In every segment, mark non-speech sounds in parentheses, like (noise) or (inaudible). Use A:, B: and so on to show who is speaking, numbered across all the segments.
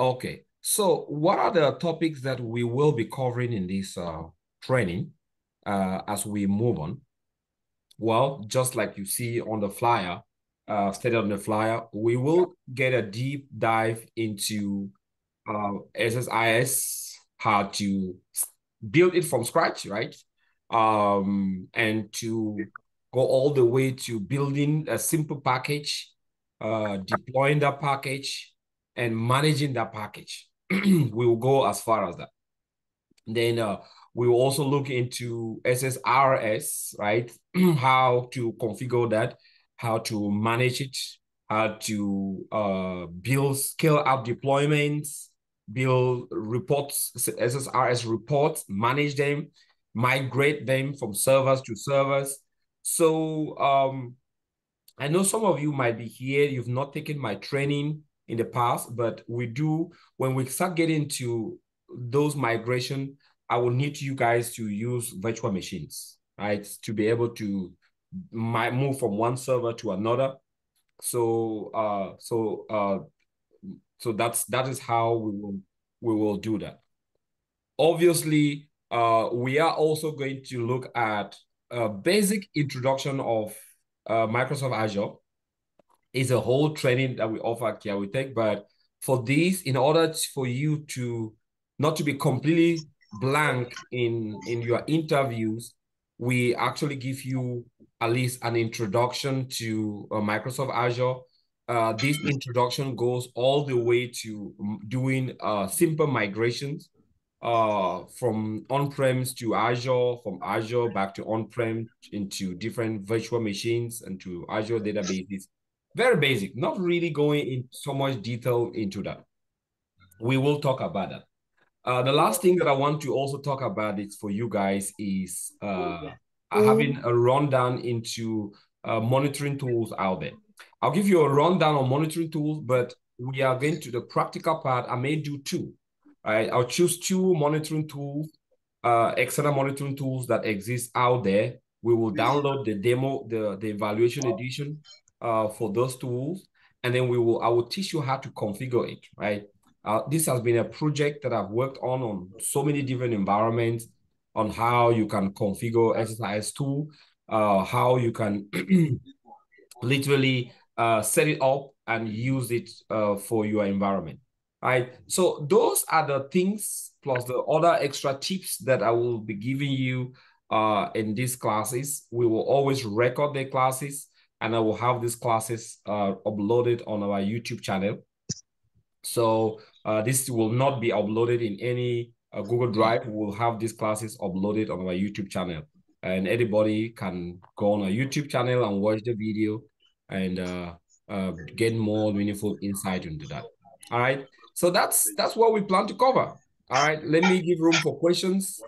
A: Okay. So what are the topics that we will be covering in this uh, training uh, as we move on? Well, just like you see on the flyer, uh, stated on the flyer, we will get a deep dive into uh, SSIS, how to build it from scratch, right? Um, and to go all the way to building a simple package, uh, deploying that package, and managing that package. (clears throat) we will go as far as that. Then uh, we will also look into SSRS, right? (clears throat) how to configure that, how to manage it, how to uh, build scale up deployments, build reports, SSRS reports, manage them, migrate them from servers to servers. So um, I know some of you might be here, you've not taken my training in the past, but we do, when we start getting to those migration, I will need you guys to use virtual machines, right? To be able to my, move from one server to another. So, uh, so, uh, so that's that is how we will we will do that. Obviously, uh, we are also going to look at a basic introduction of uh, Microsoft Azure. It's a whole training that we offer at KiawiTech, but for this, in order for you to not to be completely blank in in your interviews, we actually give you at least an introduction to uh, Microsoft Azure uh, this introduction goes all the way to doing uh, simple migrations uh, from on-premise to Azure, from Azure back to on-prem into different virtual machines and to Azure databases. Very basic, not really going in so much detail into that. We will talk about that. Uh, the last thing that I want to also talk about is for you guys is uh, having a rundown into uh, monitoring tools out there. I'll give you a rundown on monitoring tools, but we are going to the practical part. I may do two. Right? I'll choose two monitoring tools, uh, external monitoring tools that exist out there. We will download the demo, the, the evaluation edition uh, for those tools. And then we will, I will teach you how to configure it, right? Uh, this has been a project that I've worked on on so many different environments on how you can configure SSIS tool, uh, how you can (clears throat) literally uh, set it up and use it uh, for your environment. Right. So those are the things plus the other extra tips that I will be giving you uh, in these classes. We will always record the classes and I will have these classes uh, uploaded on our YouTube channel. So uh, this will not be uploaded in any uh, Google Drive. We'll have these classes uploaded on our YouTube channel and anybody can go on our YouTube channel and watch the video and uh, uh, get more meaningful insight into that. All right. So that's that's what we plan to cover. All right. Let me give room for questions,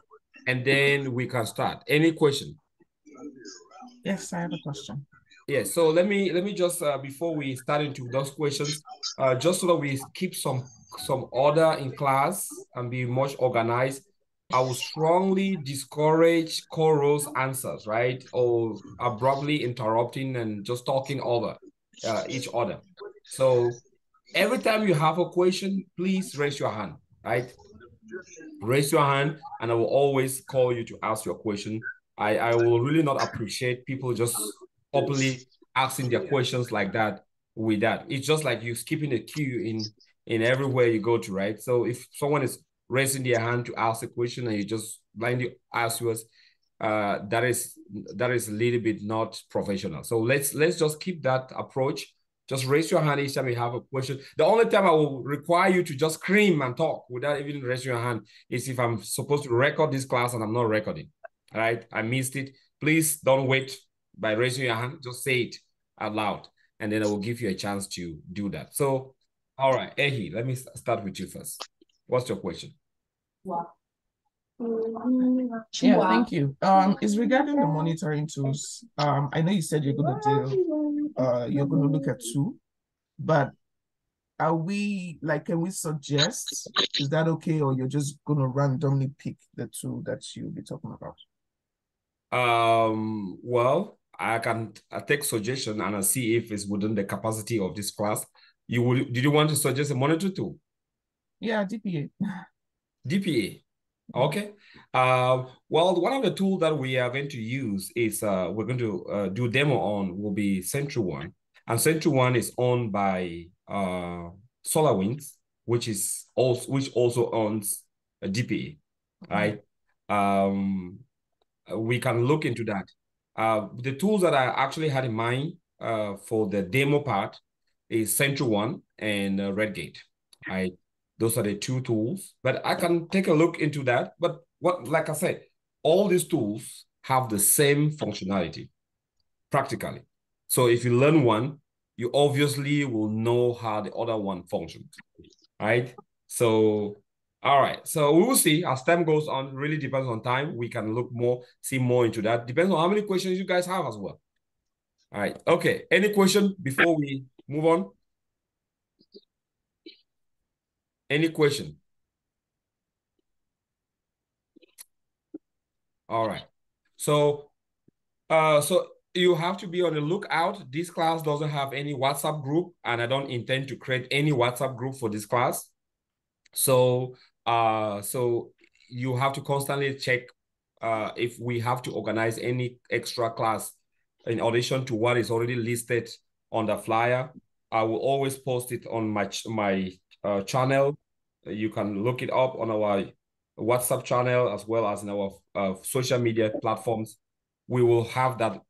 A: and then we can start. Any question?
B: Yes, I have a question.
A: Yeah. So let me let me just uh, before we start into those questions, uh, just so that we keep some some order in class and be much organized. I would strongly discourage chorus answers, right? Or abruptly interrupting and just talking over uh, each other. So every time you have a question, please raise your hand, right? Raise your hand and I will always call you to ask your question. I, I will really not appreciate people just openly asking their questions like that with that. It's just like you skipping a queue in in everywhere you go to, right? So if someone is raising their hand to ask a question and you just blindly ask yours, uh, that is that is a little bit not professional. So let's let's just keep that approach. Just raise your hand each time you have a question. The only time I will require you to just scream and talk without even raising your hand is if I'm supposed to record this class and I'm not recording. All right, I missed it. Please don't wait by raising your hand. Just say it out loud, and then I will give you a chance to do that. So, all right, Ehi, let me start with you first. What's your question?
B: Wow. Yeah, thank you. Um, it's regarding the monitoring tools. Um, I know you said you're gonna do uh you're gonna look at two, but are we like can we suggest is that okay or you're just gonna randomly pick the two that you'll be talking about?
A: Um well I can I take suggestion and I see if it's within the capacity of this class. You would did you want to suggest a monitor tool?
B: Yeah, DPA. (laughs)
A: DPA. Okay. Uh, well, one of the tools that we are going to use is uh, we're going to uh, do demo on will be Central SentryOne, and Central SentryOne is owned by uh, SolarWinds, which is also which also owns a DPA, right? Um, we can look into that. Uh, the tools that I actually had in mind uh, for the demo part is SentryOne and uh, Redgate, right? Those are the two tools, but I can take a look into that. But what, like I said, all these tools have the same functionality practically. So if you learn one, you obviously will know how the other one functions, right? So, all right. So we will see as time goes on. Really depends on time. We can look more, see more into that. Depends on how many questions you guys have as well. All right. Okay. Any question before we move on? Any question? All right. So, uh, so you have to be on the lookout. This class doesn't have any WhatsApp group, and I don't intend to create any WhatsApp group for this class. So, uh, so you have to constantly check uh, if we have to organize any extra class in addition to what is already listed on the flyer. I will always post it on my my uh, channel you can look it up on our WhatsApp channel as well as in our uh, social media platforms. We will have that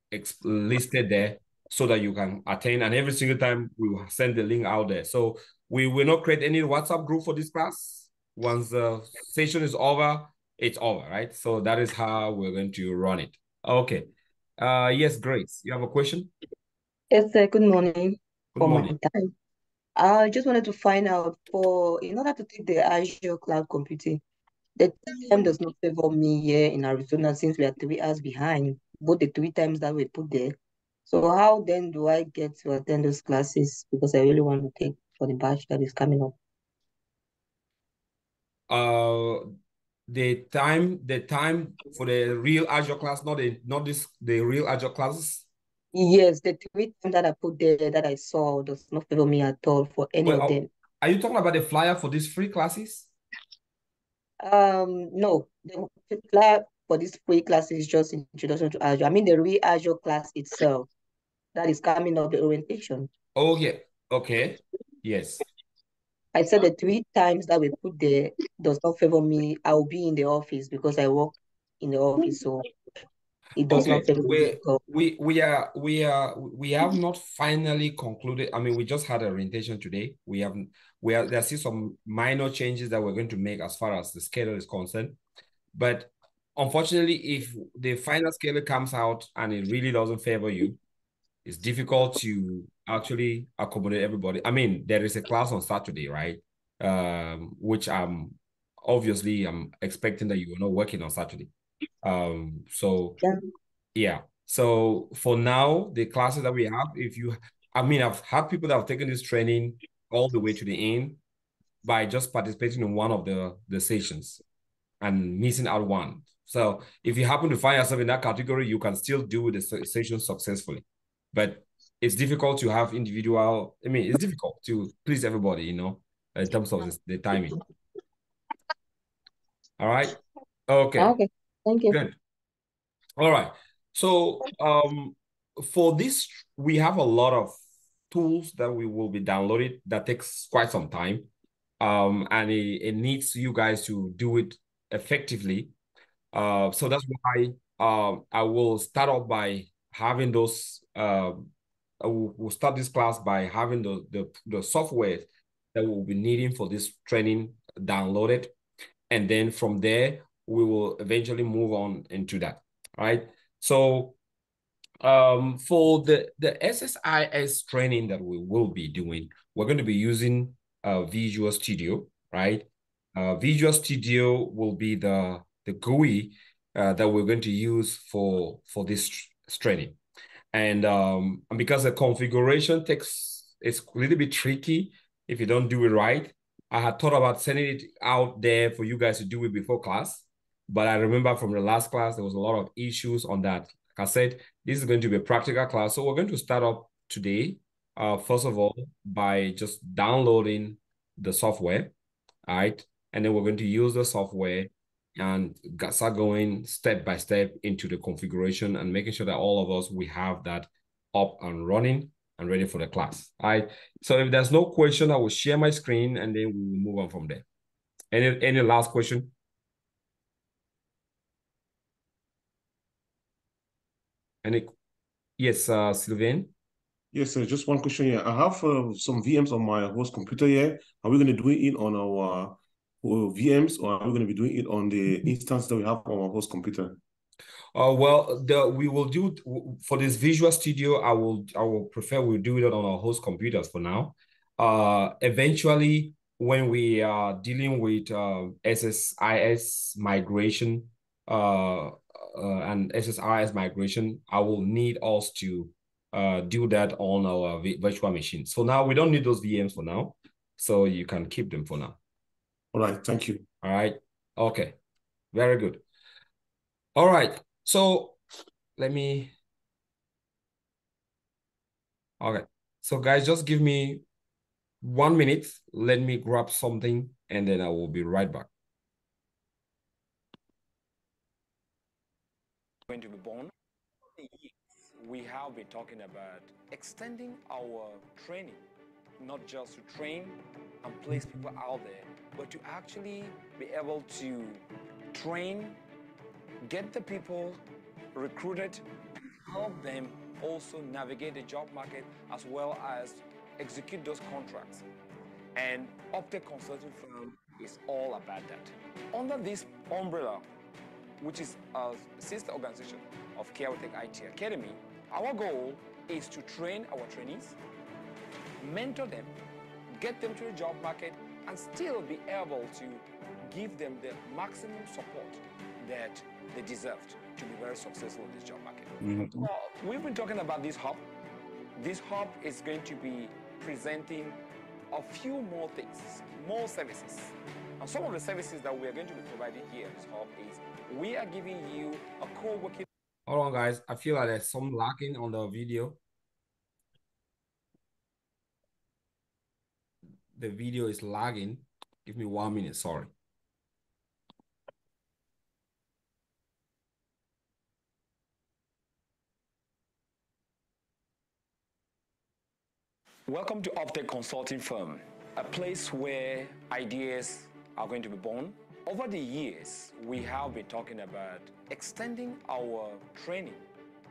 A: listed there so that you can attend. And every single time we will send the link out there. So we will not create any WhatsApp group for this class. Once the session is over, it's over, right? So that is how we're going to run it. Okay. Uh, yes, Grace, you have a question?
C: Yes, sir. Good morning.
A: Good morning.
C: I just wanted to find out for in order to take the Azure cloud computing, the time does not favor me here in Arizona since we are three hours behind, both the three times that we put there. So how then do I get to attend those classes? Because I really want to take for the batch that is coming up.
A: Uh the time the time for the real Azure class, not the not this the real Azure classes.
C: Yes, the tweet that I put there that I saw does not favor me at all for any well, of them.
A: Are you talking about the flyer for these free classes?
C: Um, no, the flyer for this free class is just introduction to Azure. I mean the real Azure class itself that is coming up the orientation.
A: Oh yeah, okay, yes.
C: I said the three times that we put there does not favor me. I will be in the office because I work in the office, so it does okay. not favor
A: we, we we are we are we have not finally concluded. I mean, we just had a orientation today. We have we are there still some minor changes that we're going to make as far as the schedule is concerned. But unfortunately, if the final schedule comes out and it really doesn't favor you, it's difficult to actually accommodate everybody. I mean, there is a class on Saturday, right? Um, which I'm obviously I'm expecting that you are not working on Saturday. Um, so yeah. yeah. So for now, the classes that we have, if you I mean, I've had people that have taken this training all the way to the end by just participating in one of the, the sessions and missing out one. So if you happen to find yourself in that category, you can still do the session successfully. But it's difficult to have individual, I mean, it's difficult to please everybody, you know, in terms of the timing. All right. Okay.
C: Okay. Thank you.
A: Good. All right. So um, for this, we have a lot of tools that we will be downloaded that takes quite some time. Um, and it, it needs you guys to do it effectively. Uh, so that's why uh, I will start off by having those. Uh, we'll start this class by having the, the the software that we'll be needing for this training downloaded, and then from there we will eventually move on into that, right? So um, for the, the SSIS training that we will be doing, we're going to be using uh, Visual Studio, right? Uh, Visual Studio will be the, the GUI uh, that we're going to use for, for this training. And, um, and because the configuration takes, it's a little bit tricky if you don't do it right. I had thought about sending it out there for you guys to do it before class. But I remember from the last class, there was a lot of issues on that. Like I said, this is going to be a practical class. So we're going to start up today, uh, first of all, by just downloading the software.
D: All right. And then we're going to use the software and start going step by step into the configuration and making sure that all of us, we have that up and running and ready for the class. All right. So if there's no question, I will share my screen and then we will move on from there. Any, any last question? Any, yes, uh, Sylvain?
E: Yes, sir. Just one question here. I have uh, some VMs on my host computer here. Are we going to do it in on our uh, VMs or are we going to be doing it on the instance that we have on our host computer?
D: Uh, well, the we will do for this Visual Studio. I will I will prefer we do it on our host computers for now. Uh, eventually, when we are dealing with uh, SSIS migration, uh, uh, and SSIS migration, I will need us to uh, do that on our virtual machine. So now we don't need those VMs for now. So you can keep them for now.
E: All right. Thank you.
D: All right. Okay. Very good. All right. So let me. Okay. So guys, just give me one minute. Let me grab something and then I will be right back. Going to be born. We have been talking about extending our training, not just to train and place people out there, but to actually be able to train get the people recruited, help them also navigate the job market as well as execute those contracts. And Optech Consulting Firm is all about that. Under this umbrella, which is a sister organization of KiawiTech IT Academy, our goal is to train our trainees, mentor them, get them to the job market, and still be able to give them the maximum support that they deserved to be very successful in this job market. Mm-hmm. Well, we've been talking about this hub. This hub is going to be presenting a few more things, more services. And some of the services that we are going to be providing here at this hub is we are giving you a co-working. Hold on, guys. I feel like there's some lacking on the video. The video is lagging. Give me one minute. Sorry. Welcome to Optech Consulting Firm, a place where ideas are going to be born. Over the years, we have been talking about extending our training,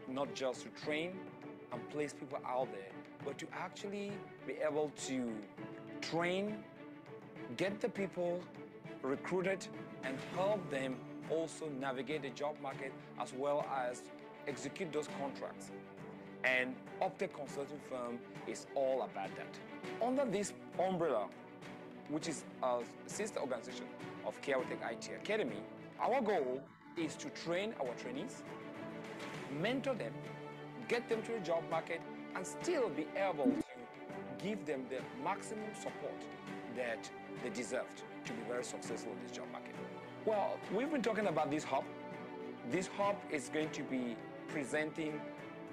D: not just to train and place people out there, but to actually be able to train, get the people recruited, and help them also navigate the job market as well as execute those contracts. And Optech Consulting Firm is all about that. Under this umbrella, which is a sister organization of KiawiTech IT Academy, our goal is to train our trainees, mentor them, get them to the job market, and still be able to give them the maximum support that they deserved to be very successful in this job market. Well, we've been talking about this hub. This hub is going to be presenting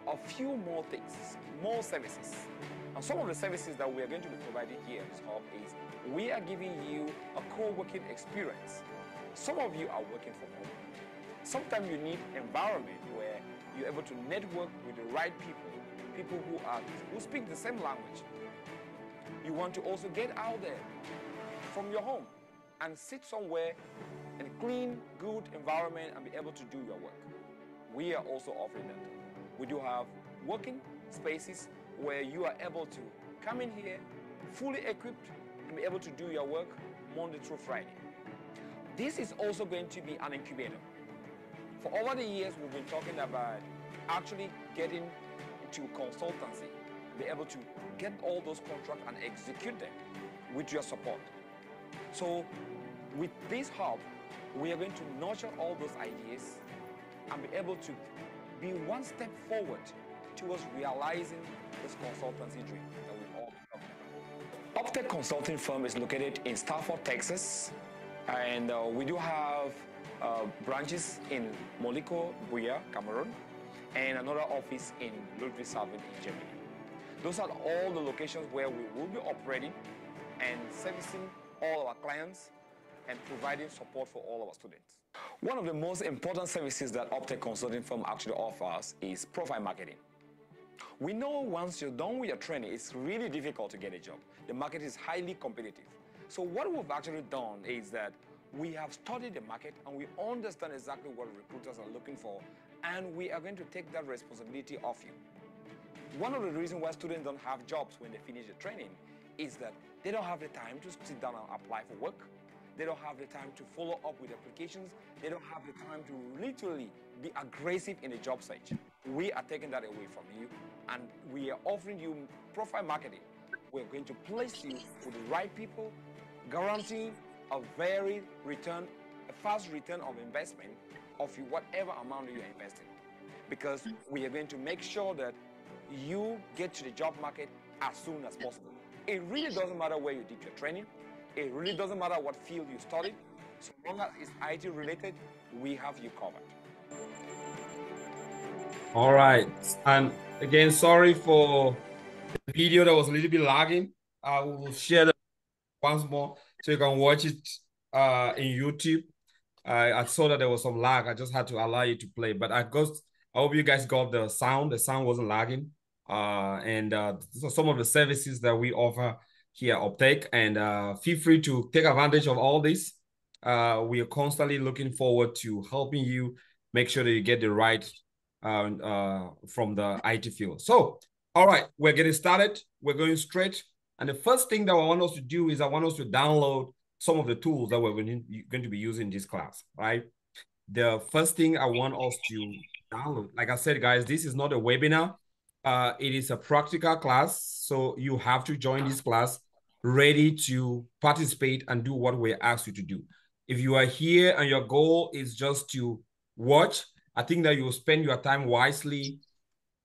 D: a few more things, more services. And some of the services that we are going to be providing here at this Hub is we are giving you a co-working experience. Some of you are working from home. Sometimes you need an environment where you're able to network with the right people, people who are who speak the same language. You want to also get out there from your home and sit somewhere in a clean, good environment and be able to do your work. We are also offering that. We do have working spaces where you are able to come in here fully equipped and be able to do your work Monday through Friday. This is also going to be an incubator. For over the years, we've been talking about actually getting into consultancy, be able to get all those contracts and execute them with your support. So with this hub, we are going to nurture all those ideas and be able to be one step forward towards realizing this consultancy dream that we've all about. Optech Consulting Firm is located in Stafford, Texas, and uh, we do have uh, branches in Molyko, Buea, Cameroon, and another office in Ludwigshafen Germany. Those are all the locations where we will be operating and servicing all our clients and providing support for all our students. One of the most important services that Optech Consulting Firm actually offers is profile marketing. We know once you're done with your training, it's really difficult to get a job. The market is highly competitive. So what we've actually done is that we have studied the market and we understand exactly what recruiters are looking for and we are going to take that responsibility off you. One of the reasons why students don't have jobs when they finish the training is that they don't have the time to sit down and apply for work. They don't have the time to follow up with applications. They don't have the time to literally be aggressive in the job search. We are taking that away from you and we are offering you profile marketing. We're going to place you with the right people, guaranteeing a very return, a fast return of investment of you, whatever amount you're investing. Because we are going to make sure that you get to the job market as soon as possible. It really doesn't matter where you did your training. It really doesn't matter what field you studied. So long as it's IT related, we have you covered.
A: All right. And again, sorry for the video that was a little bit lagging. I will share that once more so you can watch it uh, in YouTube. I, I saw that there was some lag. I just had to allow you to play. But I got, I hope you guys got the sound. The sound wasn't lagging. Uh, and uh, so some of the services that we offer here at Optech. And uh, feel free to take advantage of all this. Uh, we are constantly looking forward to helping you make sure that you get the right uh, uh, from the IT field. So, all right, we're getting started. We're going straight. And the first thing that I want us to do is I want us to download some of the tools that we're going to be using in this class, right? The first thing I want us to download, like I said, guys, this is not a webinar. Uh, it is a practical class. So you have to join this class ready to participate and do what we ask you to do. If you are here and your goal is just to watch, I think that you will spend your time wisely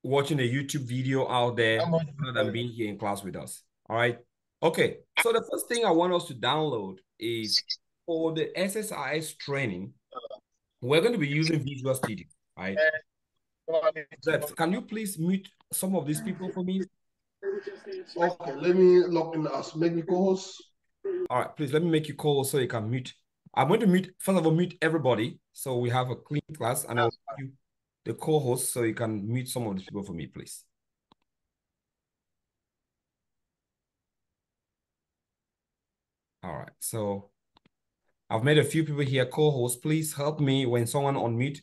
A: watching a YouTube video out there rather than being here in class with us. All right. Okay. So the first thing I want us to download is for the SSIS training, we're going to be using Visual Studio, right? can you please mute some of these people for me?
F: Okay, let me log in as make me co-host.
A: All right, please let me make you call so you can mute. I'm going to mute first of all mute everybody so we have a clean class and I'll give you the co-host so you can mute some of the people for me, please. All right, so I've made a few people here co-hosts. Please help me when someone unmute.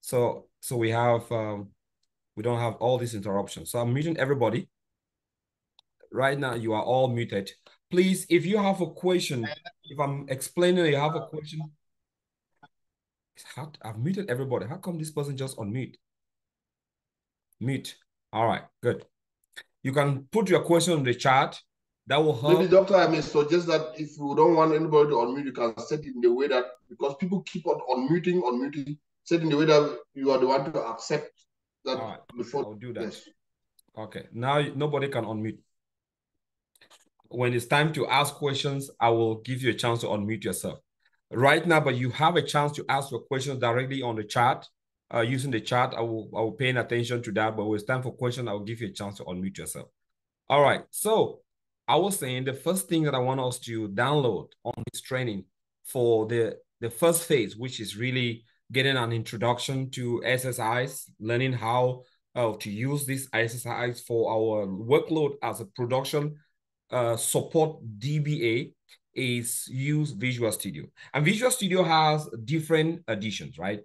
A: So so we have um, we don't have all these interruptions. So I'm muting everybody. Right now, you are all muted. Please, if you have a question, if I'm explaining, you have a question. How, I've muted everybody. How come this person just unmute? Mute. All right, good. You can put your question in the chat. That will help.
F: Maybe, Doctor, I may suggest that if you don't want anybody to unmute, you can set it in the way that because people keep on unmuting, unmuting, set in the way that you are the one to accept that
A: All right.
F: before.
A: I'll do that.
F: Yes.
A: Okay. Now nobody can unmute. When it's time to ask questions, I will give you a chance to unmute yourself. Right now, but you have a chance to ask your questions directly on the chat. Uh, using the chat, I will I will pay attention to that. But when it's time for questions, I will give you a chance to unmute yourself. All right. So I was saying the first thing that I want us to download on this training for the the first phase, which is really getting an introduction to SSIS, learning how uh, to use these SSIS for our workload as a production uh, support DBA is use Visual Studio. And Visual Studio has different editions, right?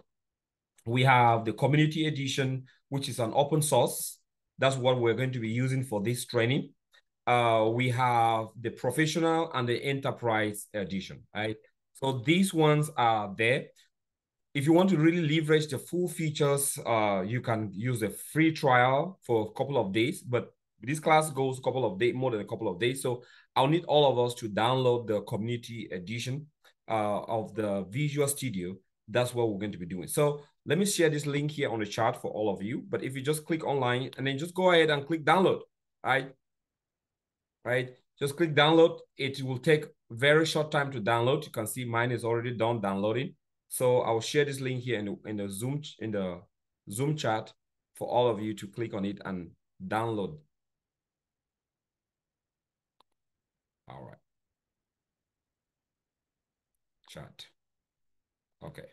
A: We have the community edition, which is an open source. That's what we're going to be using for this training. Uh, we have the professional and the enterprise edition, right? So these ones are there if you want to really leverage the full features, uh, you can use a free trial for a couple of days. But this class goes a couple of days, more than a couple of days. So I'll need all of us to download the community edition uh, of the Visual Studio. That's what we're going to be doing. So let me share this link here on the chat for all of you. But if you just click online and then just go ahead and click download, right? Right? Just click download. It will take very short time to download. You can see mine is already done downloading. So I'll share this link here in the, in the Zoom in the Zoom chat for all of you to click on it and download. All right. chat. Okay.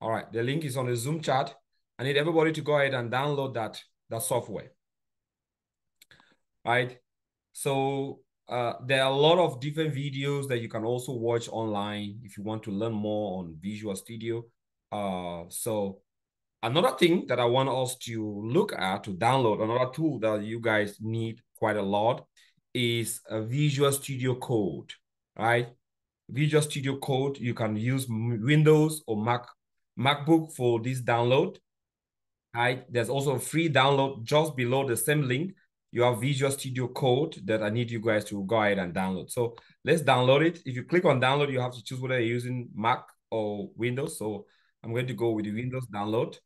A: All right, the link is on the Zoom chat. I need everybody to go ahead and download that, that software. Right? So uh, there are a lot of different videos that you can also watch online if you want to learn more on Visual Studio. Uh, so another thing that I want us to look at to download, another tool that you guys need quite a lot is a Visual Studio Code, right? Visual Studio Code, you can use Windows or Mac MacBook for this download. Right? There's also a free download just below the same link. You have Visual Studio Code that I need you guys to go ahead and download. So let's download it. If you click on download, you have to choose whether you're using Mac or Windows. So I'm going to go with the Windows download,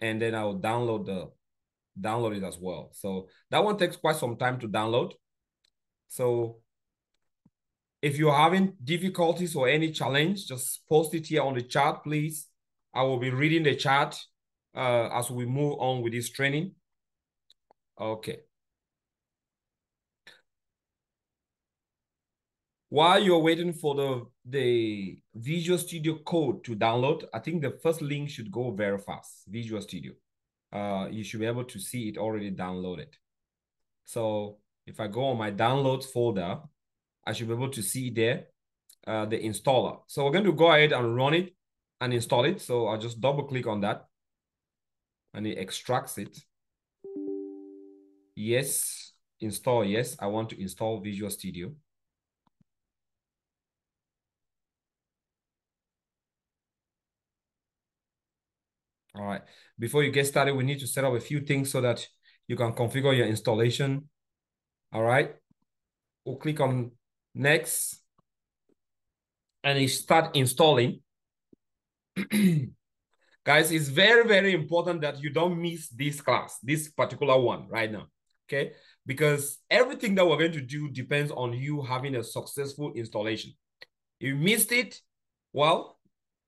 A: and then I'll download the download it as well. So that one takes quite some time to download. So if you're having difficulties or any challenge, just post it here on the chat, please. I will be reading the chat uh, as we move on with this training. Okay. While you're waiting for the, the Visual Studio code to download, I think the first link should go very fast, Visual Studio. Uh, you should be able to see it already downloaded. So if I go on my downloads folder, I should be able to see there uh, the installer. So we're going to go ahead and run it and install it. So I'll just double click on that and it extracts it. Yes, install. Yes, I want to install Visual Studio. All right. Before you get started, we need to set up a few things so that you can configure your installation. All right. We'll click on next and it start installing. (clears throat) Guys, it's very, very important that you don't miss this class, this particular one right now, okay? Because everything that we're going to do depends on you having a successful installation. You missed it, well,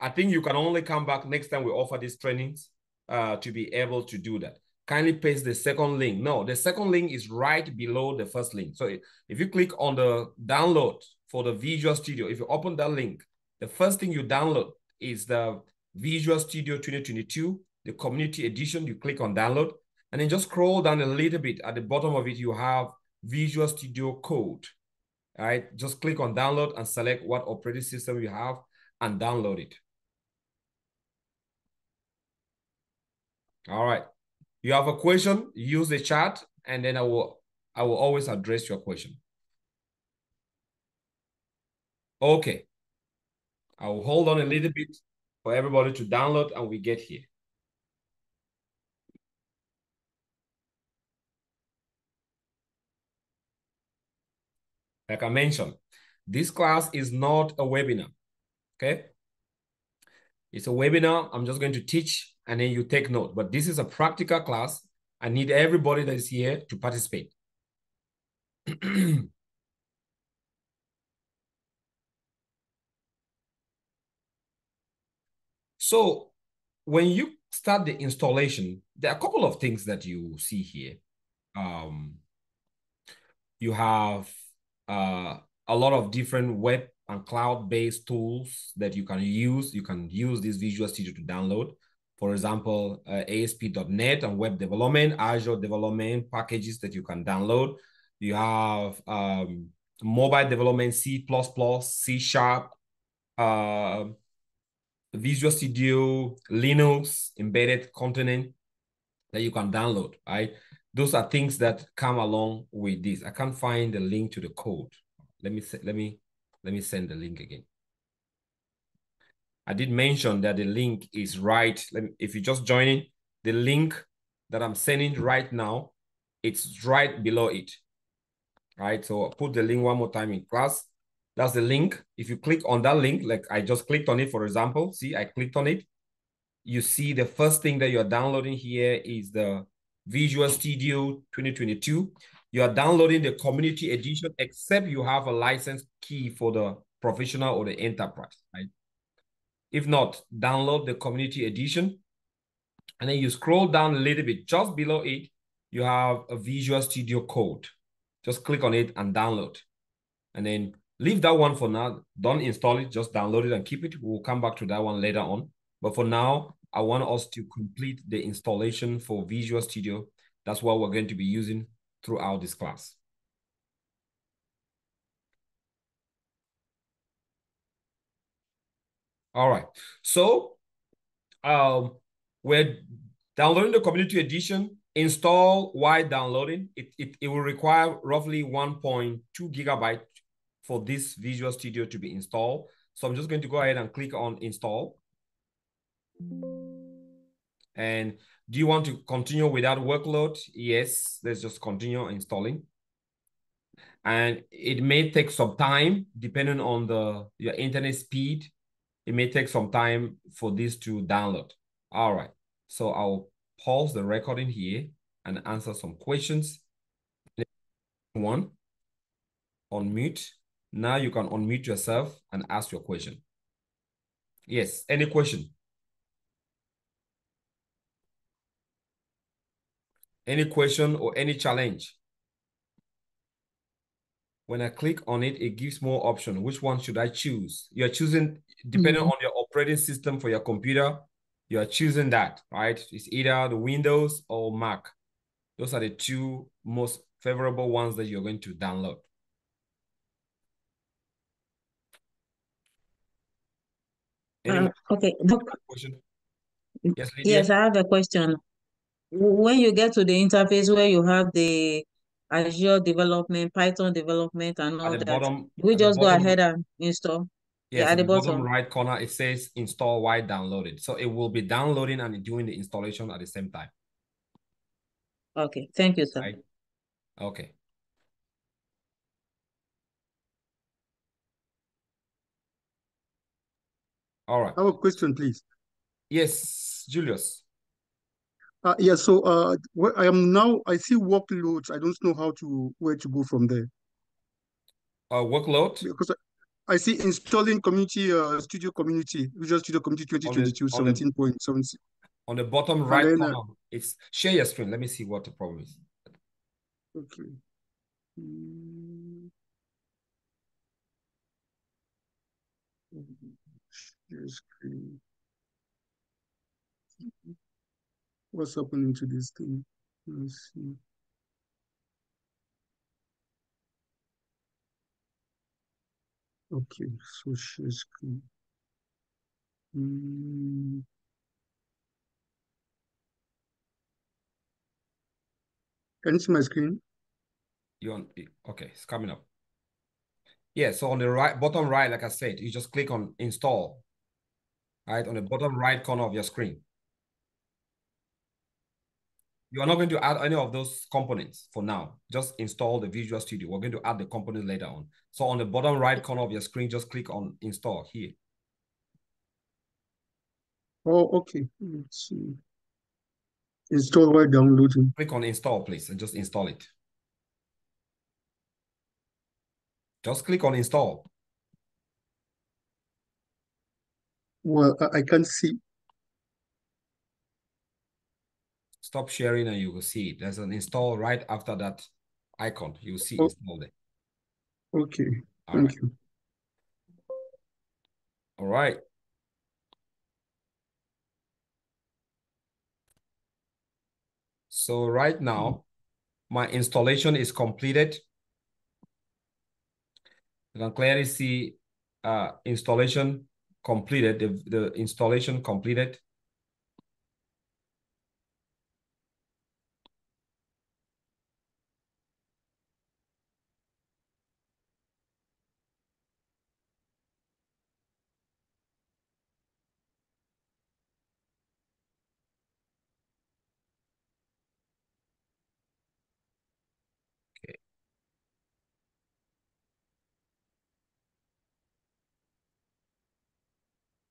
A: I think you can only come back next time we offer these trainings uh, to be able to do that. Kindly paste the second link. No, the second link is right below the first link. So if you click on the download for the Visual Studio, if you open that link, the first thing you download is the Visual Studio 2022, the community edition. You click on download and then just scroll down a little bit. At the bottom of it, you have Visual Studio Code. All right, just click on download and select what operating system you have and download it. All right. You have a question, use the chat, and then I will I will always address your question. Okay. I will hold on a little bit for everybody to download and we get here. Like I mentioned, this class is not a webinar, okay? It's a webinar. I'm just going to teach and then you take note. But this is a practical class. I need everybody that is here to participate. (clears throat) So when you start the installation, there are a couple of things that you see here. Um, you have uh, a lot of different web and cloud-based tools that you can use. You can use this Visual Studio to download. For example, uh, ASP.NET and web development, Azure development packages that you can download. You have um, mobile development, C++, C Sharp, uh, Visual Studio, Linux, embedded content that you can download, right? Those are things that come along with this. I can't find the link to the code. Let me let me let me send the link again. I did mention that the link is right. Me, if you just joining, the link that I'm sending right now, it's right below it. Right. So I'll put the link one more time in class. That's the link. If you click on that link, like I just clicked on it, for example, see, I clicked on it. You see the first thing that you're downloading here is the Visual Studio 2022. You are downloading the community edition, except you have a license key for the professional or the enterprise, right? If not, download the community edition. And then you scroll down a little bit, just below it, you have a Visual Studio Code. Just click on it and download. And then leave that one for now. Don't install it, just download it and keep it. We'll come back to that one later on. But for now, I want us to complete the installation for Visual Studio. That's what we're going to be using throughout this class. All right. So um, we're downloading the community edition. Install while downloading. It, it, it will require roughly 1.2 gigabyte for this Visual Studio to be installed. So I'm just going to go ahead and click on install. And do you want to continue without workload? Yes, let's just continue installing. And it may take some time depending on the your internet speed. It may take some time for this to download. All right, so I'll pause the recording here and answer some questions. One, unmute. Now you can unmute yourself and ask your question. Yes, any question? Any question or any challenge? When I click on it, it gives more option. Which one should I choose? You're choosing, depending mm -hmm. on your operating system for your computer, you're choosing that, right? It's either the Windows or Mac. Those are the two most favorable ones that you're going to download.
G: Uh, okay.
A: Question?
G: Yes, yes, I have a question. When you get to the interface where you have the Azure development, Python development, and all that, bottom, we just go ahead and install.
A: Yes, yeah, at the, the bottom. bottom right corner, it says install while downloaded. So it will be downloading and doing the installation at the same time.
G: Okay, thank you, sir.
A: Right? Okay. All right.
H: I have a question, please.
A: Yes, Julius.
H: Uh, yeah, so uh, I am now, I see workloads. I don't know how to, where to go from there.
A: Uh, workload?
H: Because I, I see installing community, uh, studio community, Visual Studio Community 2022, 17.76.
A: On the bottom right then, corner, it's share your screen. Let me see what the problem is.
H: Okay. Mm. Share screen. What's happening to this thing? Let's see. Okay, so share screen. Mm. Can you see my screen?
A: You on? Okay, it's coming up. Yeah, so on the right bottom right, like I said, you just click on install. Right on the bottom right corner of your screen. You are not going to add any of those components for now. Just install the Visual Studio. We're going to add the components later on. So on the bottom right corner of your screen, just click on install here.
H: Oh, okay. Let's see. Install while downloading.
A: Click on install, please, and just install it. Just click on install.
H: Well, I can't see.
A: Stop sharing and you will see it. There's an install right after that icon. You see oh. installed it.
H: Okay, All thank right. you.
A: All right. So right now, my installation is completed. You can clearly see uh, installation completed, the, the installation completed.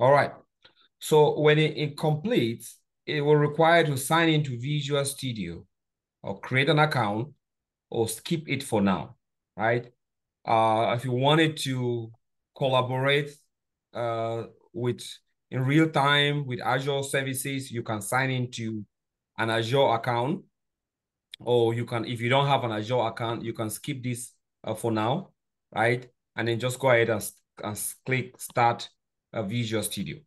A: All right. So when it, it completes, it will require to sign into Visual Studio or create an account or skip it for now, right? Uh, if you wanted to collaborate uh, with in real time with Azure services, you can sign into an Azure account or you can, if you don't have an Azure account, you can skip this uh, for now, right? and then just go ahead and, and click Start Visual Studio.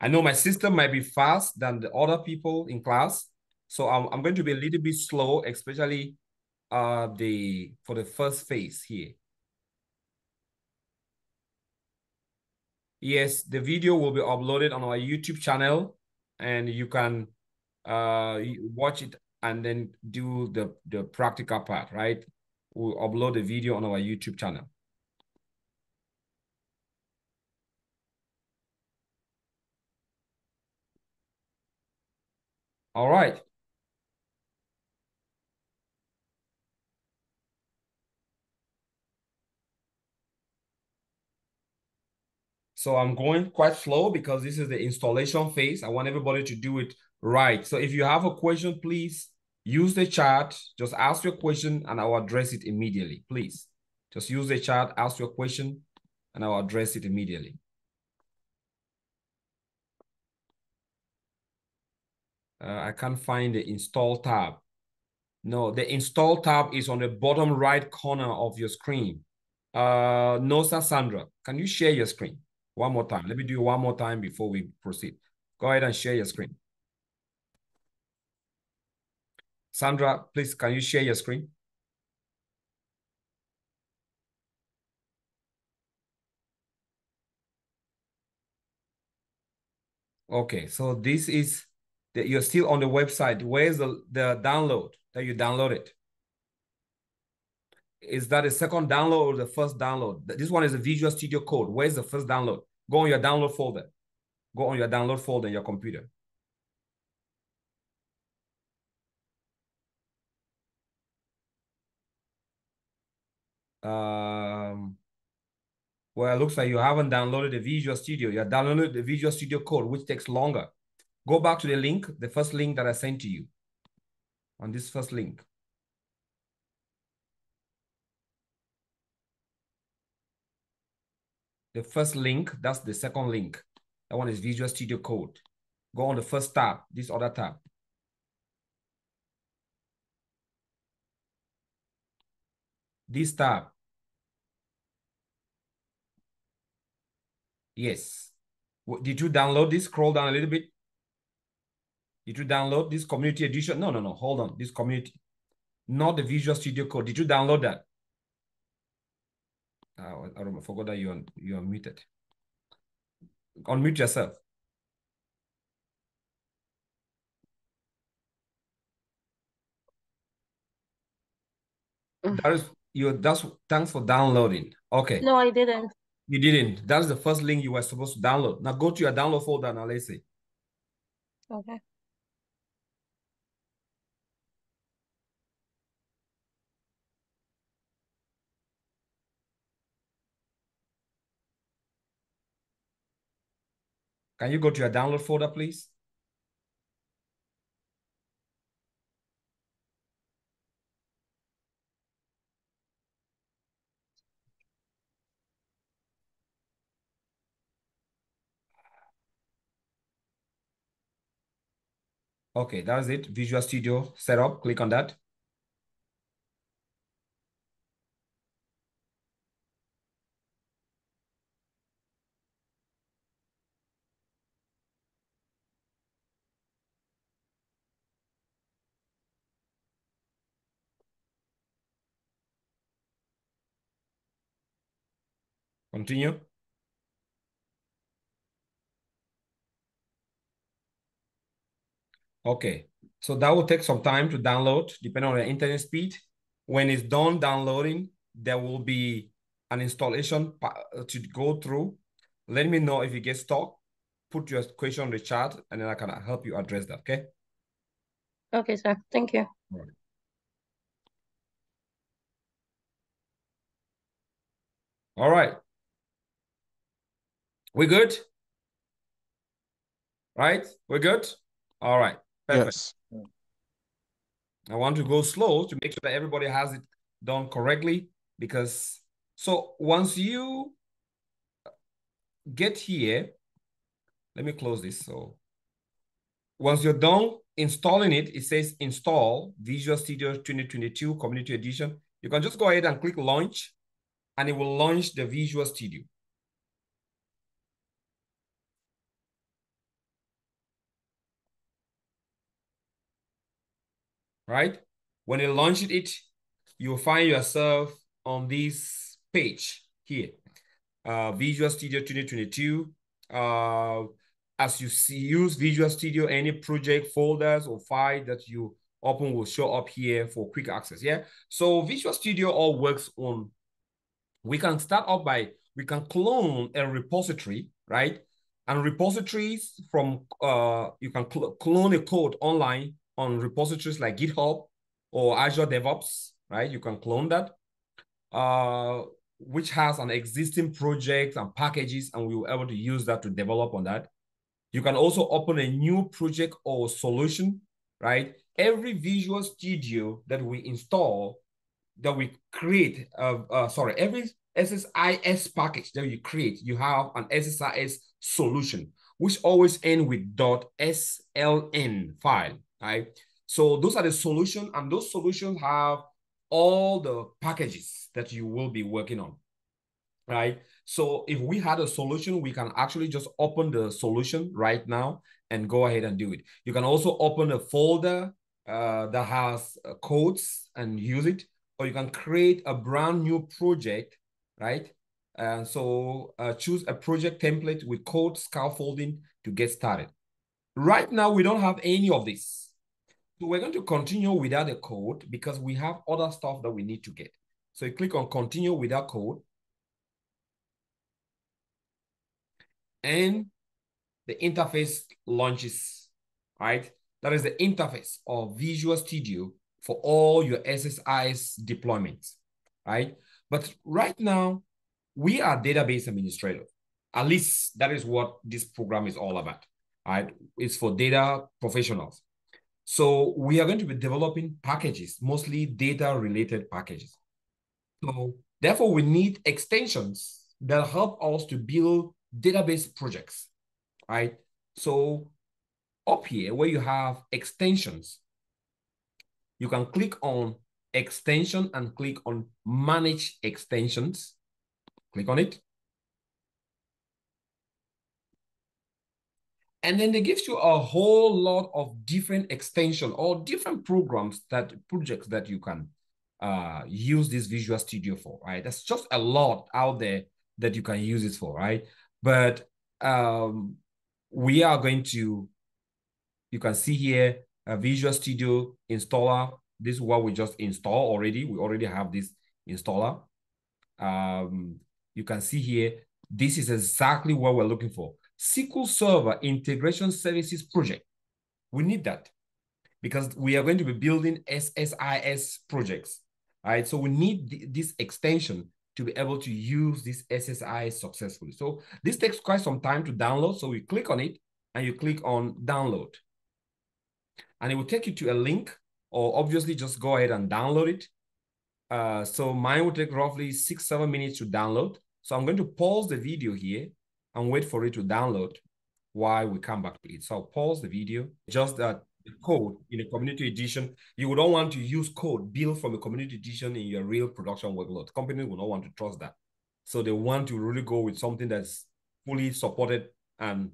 A: I know my system might be fast than the other people in class, so I'm, I'm going to be a little bit slow, especially uh, the for the first phase here. Yes, the video will be uploaded on our YouTube channel and you can uh, watch it and then do the, the practical part, right? We'll upload the video on our YouTube channel. All right. So I'm going quite slow because this is the installation phase. I want everybody to do it right. So if you have a question, please use the chat. Just ask your question and I'll address it immediately, please. Just use the chat, ask your question, and I'll address it immediately. Uh, I can't find the install tab. No, the install tab is on the bottom right corner of your screen. Uh, no, Sandra, can you share your screen? One more time. Let me do one more time before we proceed. Go ahead and share your screen. Sandra, please, can you share your screen? Okay, so this is, that you're still on the website. Where's the, the download that you downloaded? is that a second download or the first download? This one is a Visual Studio Code. Where's the first download? Go on your download folder. Go on your download folder in your computer. Um, well, it looks like you haven't downloaded the Visual Studio. You downloaded the Visual Studio Code, which takes longer. Go back to the link, the first link that I sent to you on this first link. the first link, that's the second link. That one is Visual Studio Code. Go on the first tab, this other tab. This tab. Yes. Did you download this? Scroll down a little bit. Did you download this community edition? No, no, no. Hold on. This community, not the Visual Studio Code. Did you download that? Uh, I, I forgot that you're you're muted. Unmute yourself. That is you. That's thanks for downloading. Okay.
I: No, I didn't.
A: You didn't. That's the first link you were supposed to download. Now go to your download folder now. Let's see.
I: Okay.
A: Can you go to your download folder, please? Okay, that's it. Visual Studio setup. Click on that. Continue. Okay, so that will take some time to download depending on the internet speed. When it's done downloading, there will be an installation uh, to go through. Let me know if you get stuck. Put your question on the chat and then I can help you address that, okay?
I: Okay, sir. Thank you.
A: All right. We good? Right? We're good? All right.
J: Perfect. Yes.
A: I want to go slow to make sure that everybody has it done correctly because so once you get here, let me close this. So once you're done installing it, it says install Visual Studio 2022 Community Edition. You can just go ahead and click launch and it will launch the Visual Studio. Right? When you launch it, you'll find yourself on this page here. Uh, Visual Studio 2022. Uh, as you see, use Visual Studio, any project folders or file that you open will show up here for quick access. Yeah. So Visual Studio all works on, we can start off by, we can clone a repository, right? And repositories from, uh, you can cl clone a code online on repositories like GitHub or Azure DevOps, right? You can clone that, uh, which has an existing project and packages, and we were able to use that to develop on that. You can also open a new project or solution, right? Every Visual Studio that we install, that we create, uh, uh, sorry, every SSIS package that you create, you have an SSIS solution, which always end with .sln file, right? So those are the solutions, and those solutions have all the packages that you will be working on, right? So if we had a solution, we can actually just open the solution right now and go ahead and do it. You can also open a folder uh, that has uh, codes and use it, or you can create a brand new project, right? And so uh, choose a project template with code scaffolding to get started. Right now, we don't have any of this. So we're going to continue without a code because we have other stuff that we need to get. So you click on continue without code. and the interface launches, right? That is the interface of Visual Studio for all your SSIS deployments, right? But right now, we are database administrators. At least that is what this program is all about, right? It's for data professionals. So we are going to be developing packages, mostly data-related packages. So therefore, we need extensions that help us to build database projects, right? So up here where you have extensions, you can click on extension and click on manage extensions. Click on it. And then they gives you a whole lot of different extension or different programs that projects that you can uh, use this Visual Studio for, right? That's just a lot out there that you can use it for, right? But um, we are going to, you can see here, a Visual Studio installer. This is what we just installed already. We already have this installer. Um, you can see here, this is exactly what we're looking for. SQL Server Integration Services Project. We need that because we are going to be building SSIS projects, right? So we need th this extension to be able to use this SSI successfully. So this takes quite some time to download. So you click on it and you click on download. And it will take you to a link or obviously just go ahead and download it. Uh, so mine will take roughly six, seven minutes to download. So I'm going to pause the video here and wait for it to download while we come back to it. So I'll pause the video. Just that the code in a community edition. You don't want to use code built from a community edition in your real production workload. Companies will not want to trust that. So they want to really go with something that's fully supported and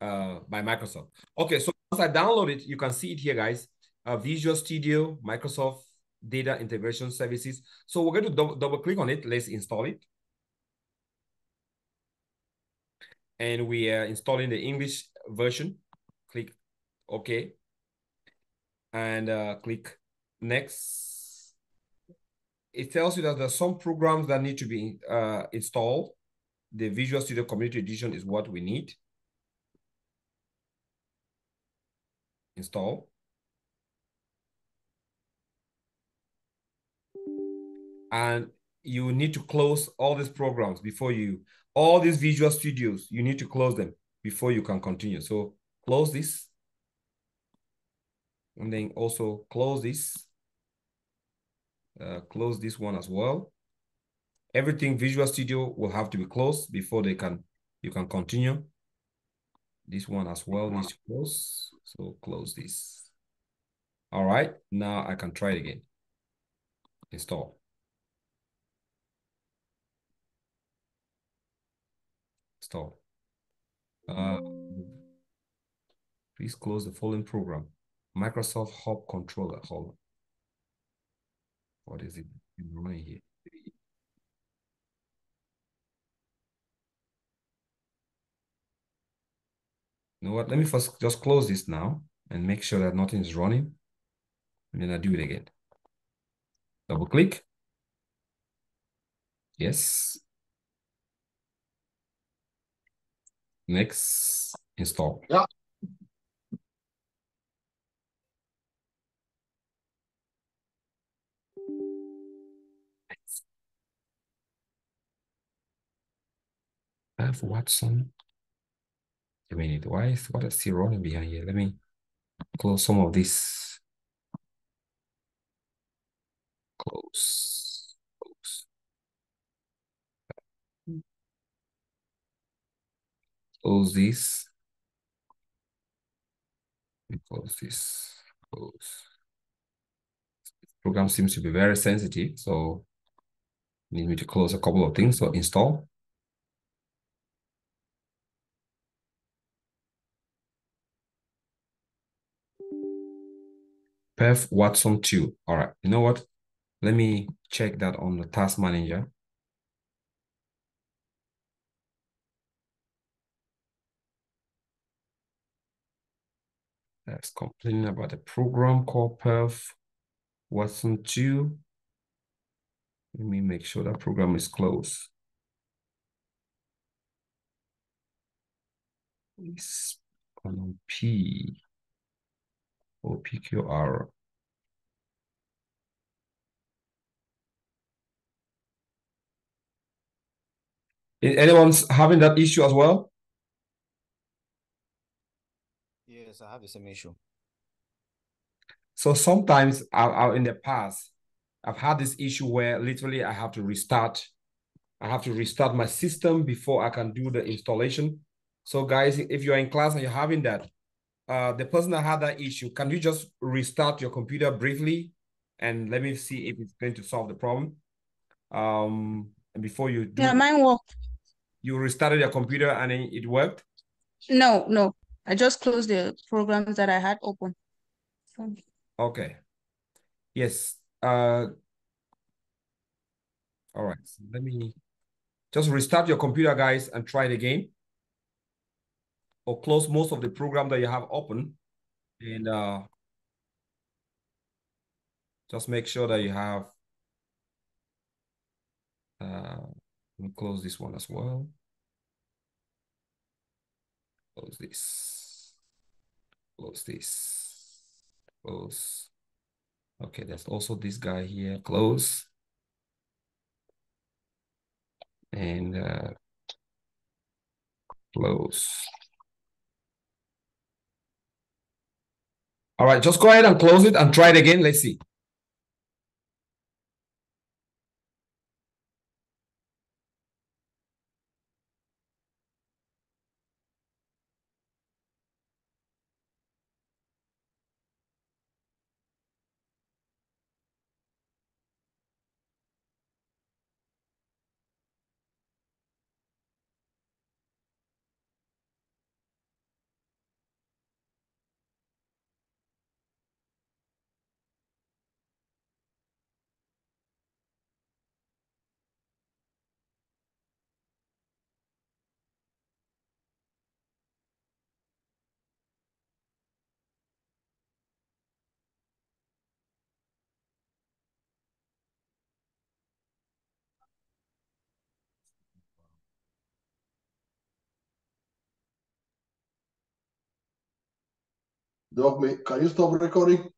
A: uh, by Microsoft. Okay, so once I download it, you can see it here, guys. Uh, Visual Studio, Microsoft Data Integration Services. So we're going to double, double click on it. Let's install it. And we are installing the English version. Click OK and uh, click next. It tells you that there are some programs that need to be uh, installed. The Visual Studio Community Edition is what we need. Install. And you need to close all these programs before you, all these Visual Studios, you need to close them before you can continue. So close this and then also close this, uh, close this one as well. Everything Visual Studio will have to be closed before they can, you can continue. This one as well to close. So close this. All right, now I can try it again. Install. Stop. Uh, please close the following program. Microsoft Hub Controller. Hold on. What is it running here? You know what? Let me first just close this now and make sure that nothing is running. And then I do it again. Double click. Yes. Next, install.
F: Yeah.
A: F Watson. A minute, why is what is still running behind here? Let me close some of this. Close. Close this. Close this. Close. This program seems to be very sensitive, so need me to close a couple of things. So install. Perf Watson 2. All right, you know what? Let me check that on the task manager. That's complaining about a program called Perf Watson 2. Let me make sure that program is closed. It's on P or PQR. Anyone's having that issue as well?
J: Yes, I have the same issue.
A: So sometimes I, I, in the past, I've had this issue where literally I have to restart. I have to restart my system before I can do the installation. So guys, if you're in class and you're having that, uh, the person that had that issue, can you just restart your computer briefly and let me see if it's going to solve the problem? Um, and before you
K: do, yeah, mine worked.
A: You restarted your computer and it worked?
K: No, no. I just closed the programs that I had open.
A: Okay. Yes. Uh, all right. Let me just restart your computer, guys, and try it again or close most of the program that you have open and uh, just make sure that you have uh, let me close this one as well. Close this. Close this. Close. Okay, there's also this guy here. Close. And uh, close. All right, just go ahead and close it and try it again. Let's see.
F: Can you stop recording?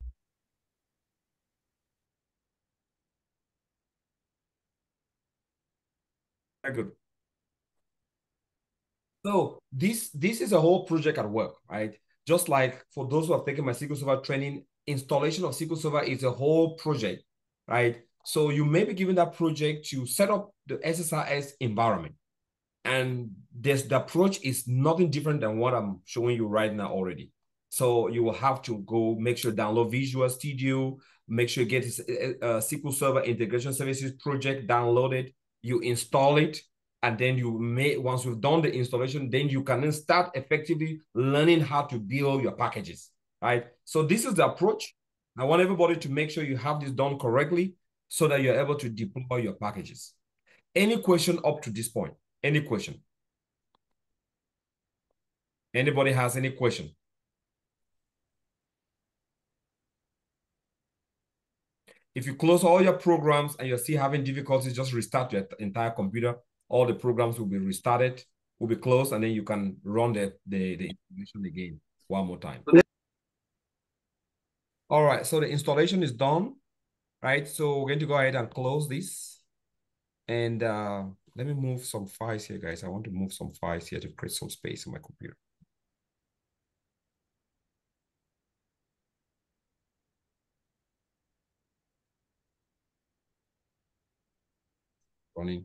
A: Very good. So this this is a whole project at work, right? Just like for those who have taken my SQL Server training, installation of SQL Server is a whole project, right? So you may be given that project to set up the SSRS environment. And this the approach is nothing different than what I'm showing you right now already. So you will have to go make sure download Visual Studio, make sure you get this uh, uh SQL Server Integration Services project downloaded. You install it, and then you may once you've done the installation, then you can then start effectively learning how to build your packages, right? So this is the approach. I want everybody to make sure you have this done correctly so that you're able to deploy your packages. Any question up to this point? Any question? Anybody has any question? If you close all your programs and you're still having difficulties, just restart your entire computer. All the programs will be restarted, will be closed, and then you can run the, the, the installation again one more time. All right, so the installation is done, right? So we're going to go ahead and close this. And uh, let me move some files here, guys. I want to move some files here to create some space in my computer. Running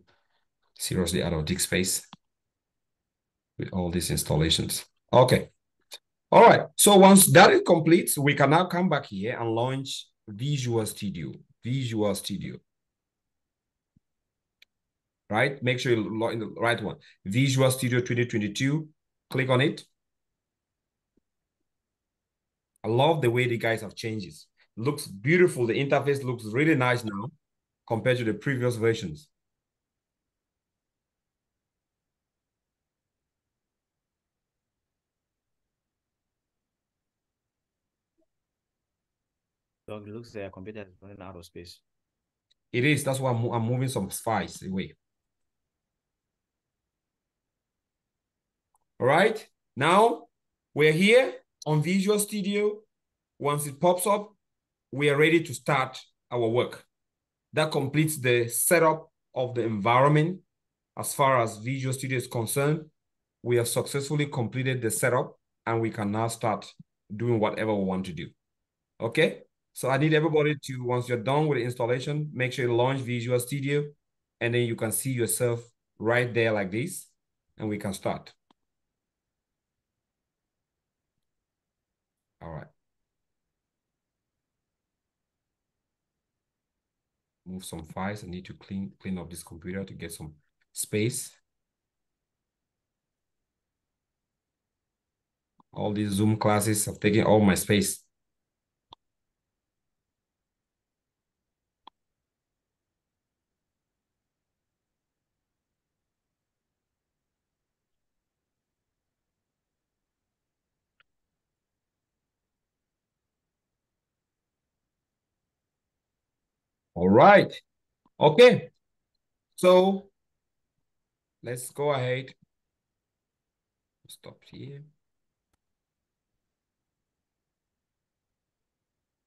A: seriously out of disk space with all these installations. Okay. All right. So once that is complete, we can now come back here and launch Visual Studio. Visual Studio. Right? Make sure you log in the right one. Visual Studio 2022. Click on it. I love the way the guys have changed it. Looks beautiful. The interface looks really nice now compared to the previous versions.
J: Dog, looks like a computer is running out of space.
A: It is. That's why I'm, I'm moving some files away. All right. Now we're here on Visual Studio. Once it pops up, we are ready to start our work. That completes the setup of the environment as far as Visual Studio is concerned. We have successfully completed the setup and we can now start doing whatever we want to do. Okay. So I need everybody to, once you're done with the installation, make sure you launch Visual Studio and then you can see yourself right there like this and we can start. All right. Move some files. I need to clean, clean up this computer to get some space. All these Zoom classes have taken all my space. Right. Okay. So let's go ahead. Stop here.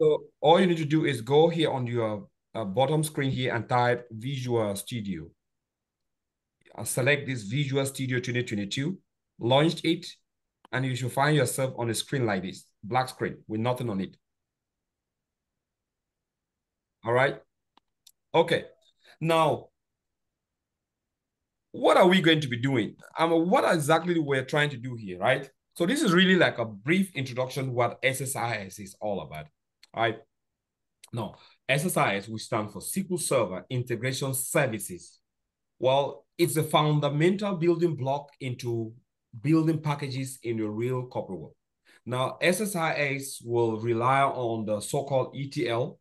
A: So all you need to do is go here on your uh, bottom screen here and type Visual Studio. I'll select this Visual Studio 2022, launch it, and you should find yourself on a screen like this, black screen with nothing on it. All right. Okay. Now, what are we going to be doing? Um, what exactly we're trying to do here, right? So this is really like a brief introduction what SSIS is all about, right? Now, SSIS, we stand for SQL Server Integration Services. Well, it's a fundamental building block into building packages in the real corporate world. Now, SSIS will rely on the so-called ETL,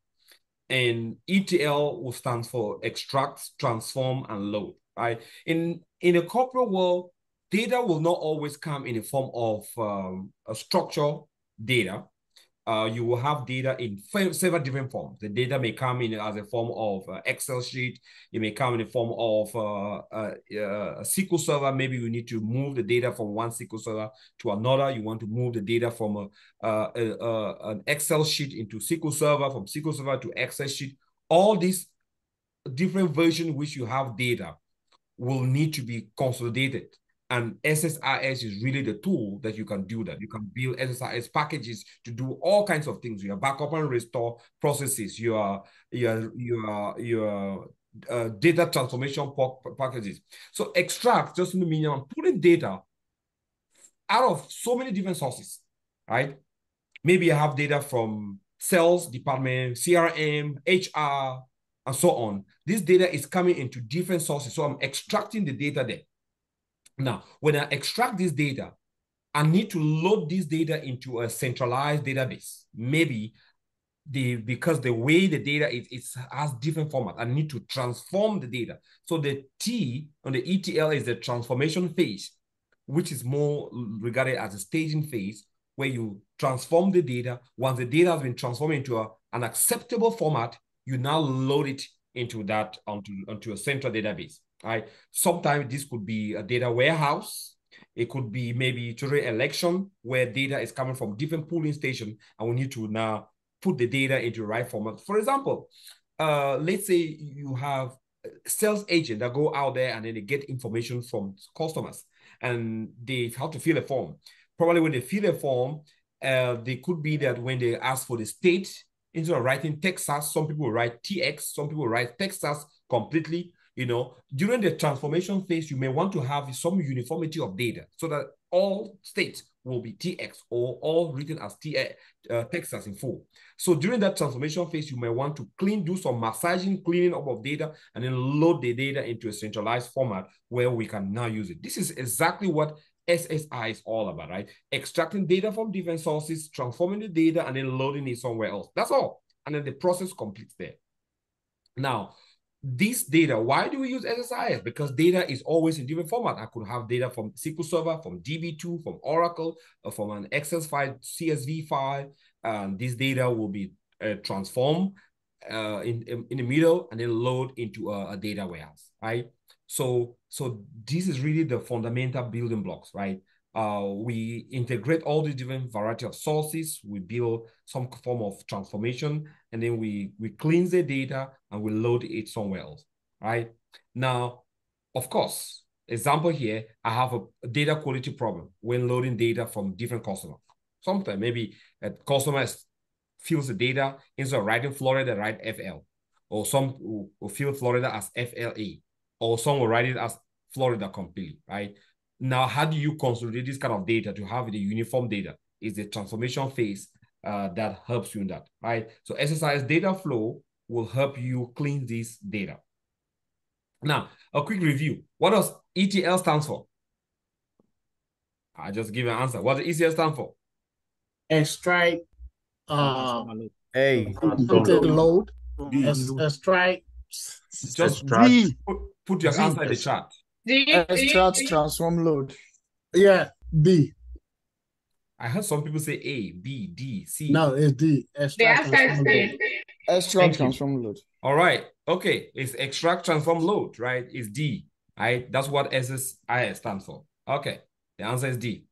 A: and ETL will stand for extract, transform, and load, right? In, in a corporate world, data will not always come in the form of um, a structured data. Uh, you will have data in several different forms. The data may come in as a form of uh, Excel sheet. It may come in the form of uh, uh, uh a SQL server. Maybe you need to move the data from one SQL server to another. You want to move the data from a, a, an Excel sheet into SQL server, from SQL server to Excel sheet. All these different versions which you have data will need to be consolidated and SSIS is really the tool that you can do that. You can build SSIS packages to do all kinds of things. Your backup and restore processes, your your your your uh, data transformation packages. So extract just in the meaning I'm putting data out of so many different sources, right? Maybe I have data from sales department, CRM, HR, and so on. This data is coming into different sources. So I'm extracting the data there. Now, when I extract this data, I need to load this data into a centralized database. Maybe the because the way the data is it has different format. I need to transform the data. So the T on the ETL is the transformation phase, which is more regarded as a staging phase where you transform the data. Once the data has been transformed into a, an acceptable format, you now load it into that onto, onto a central database. Right. Sometimes this could be a data warehouse. It could be maybe during election where data is coming from different polling station, and we need to now put the data into the right format. For example, uh, let's say you have sales agent that go out there and then they get information from customers and they have to fill a form. Probably when they fill a form, uh, they could be that when they ask for the state, instead of writing Texas, some people write TX, some people write Texas completely. You know, during the transformation phase, you may want to have some uniformity of data so that all states will be TX or all written as T, uh, Texas in full. So during that transformation phase, you may want to clean, do some massaging, cleaning up of data, and then load the data into a centralized format where we can now use it. This is exactly what SSI is all about, right? Extracting data from different sources, transforming the data, and then loading it somewhere else. That's all. And then the process completes there. Now, this data, why do we use SSIS? Because data is always in different format. I could have data from SQL Server, from DB2, from Oracle, from an Excel file, CSV file. And this data will be uh, transformed uh, in, in the middle and then load into a, a data warehouse, right? So, so this is really the fundamental building blocks, right? Uh, we integrate all the different variety of sources. We build some form of transformation, and then we we cleanse the data and we load it somewhere else. Right now, of course, example here, I have a data quality problem when loading data from different customers. Sometimes maybe a customer fills the data instead of writing Florida, write FL, or some will fill Florida as FLA, or some will write it as Florida completely, right? Now, how do you consolidate this kind of data to have the uniform data? Is the transformation phase uh, that helps you in that, right? So SSIS data flow will help you clean this data. Now, a quick review. What does ETL stands for? I just give an answer. What does ETL stand for?
L: Extract, uh, a load, extract,
A: just put, put your answer in the chat.
L: Extract, uh, transform, load. Yeah, D.
A: I heard some people say A, B, D, C.
L: No, it's D. Extract, transform, load. Extract, transform, load.
A: All right. Okay. It's extract, transform, load, right? It's D. Right? That's what SSIS stands for. Okay. The answer is D.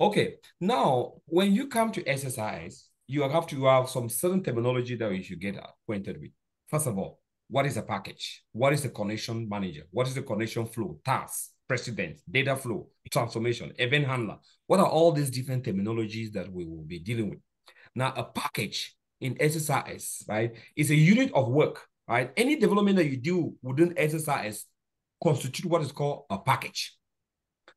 A: Okay. Now, when you come to SSIS, you have to have some certain terminology that you should get acquainted with. First of all, what is a package? What is a connection manager? What is the connection flow, task, precedent, data flow, transformation, event handler? What are all these different terminologies that we will be dealing with? Now, a package in SSIS, right, is a unit of work, right? Any development that you do within SSIS constitute what is called a package.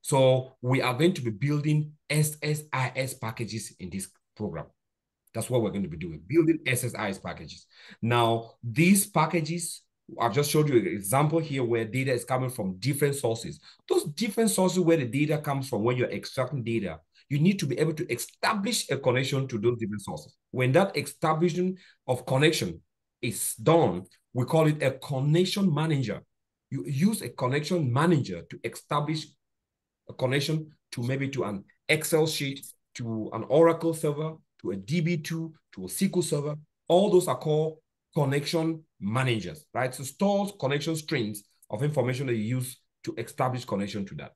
A: So we are going to be building SSIS packages in this program. That's what we're going to be doing, building SSIS packages. Now, these packages, I've just showed you an example here where data is coming from different sources. Those different sources where the data comes from when you're extracting data, you need to be able to establish a connection to those different sources. When that establishment of connection is done, we call it a connection manager. You use a connection manager to establish a connection to maybe to an Excel sheet, to an Oracle server, to a DB2, to a SQL server. All those are called connection managers, right? So stores connection strings of information that you use to establish connection to that.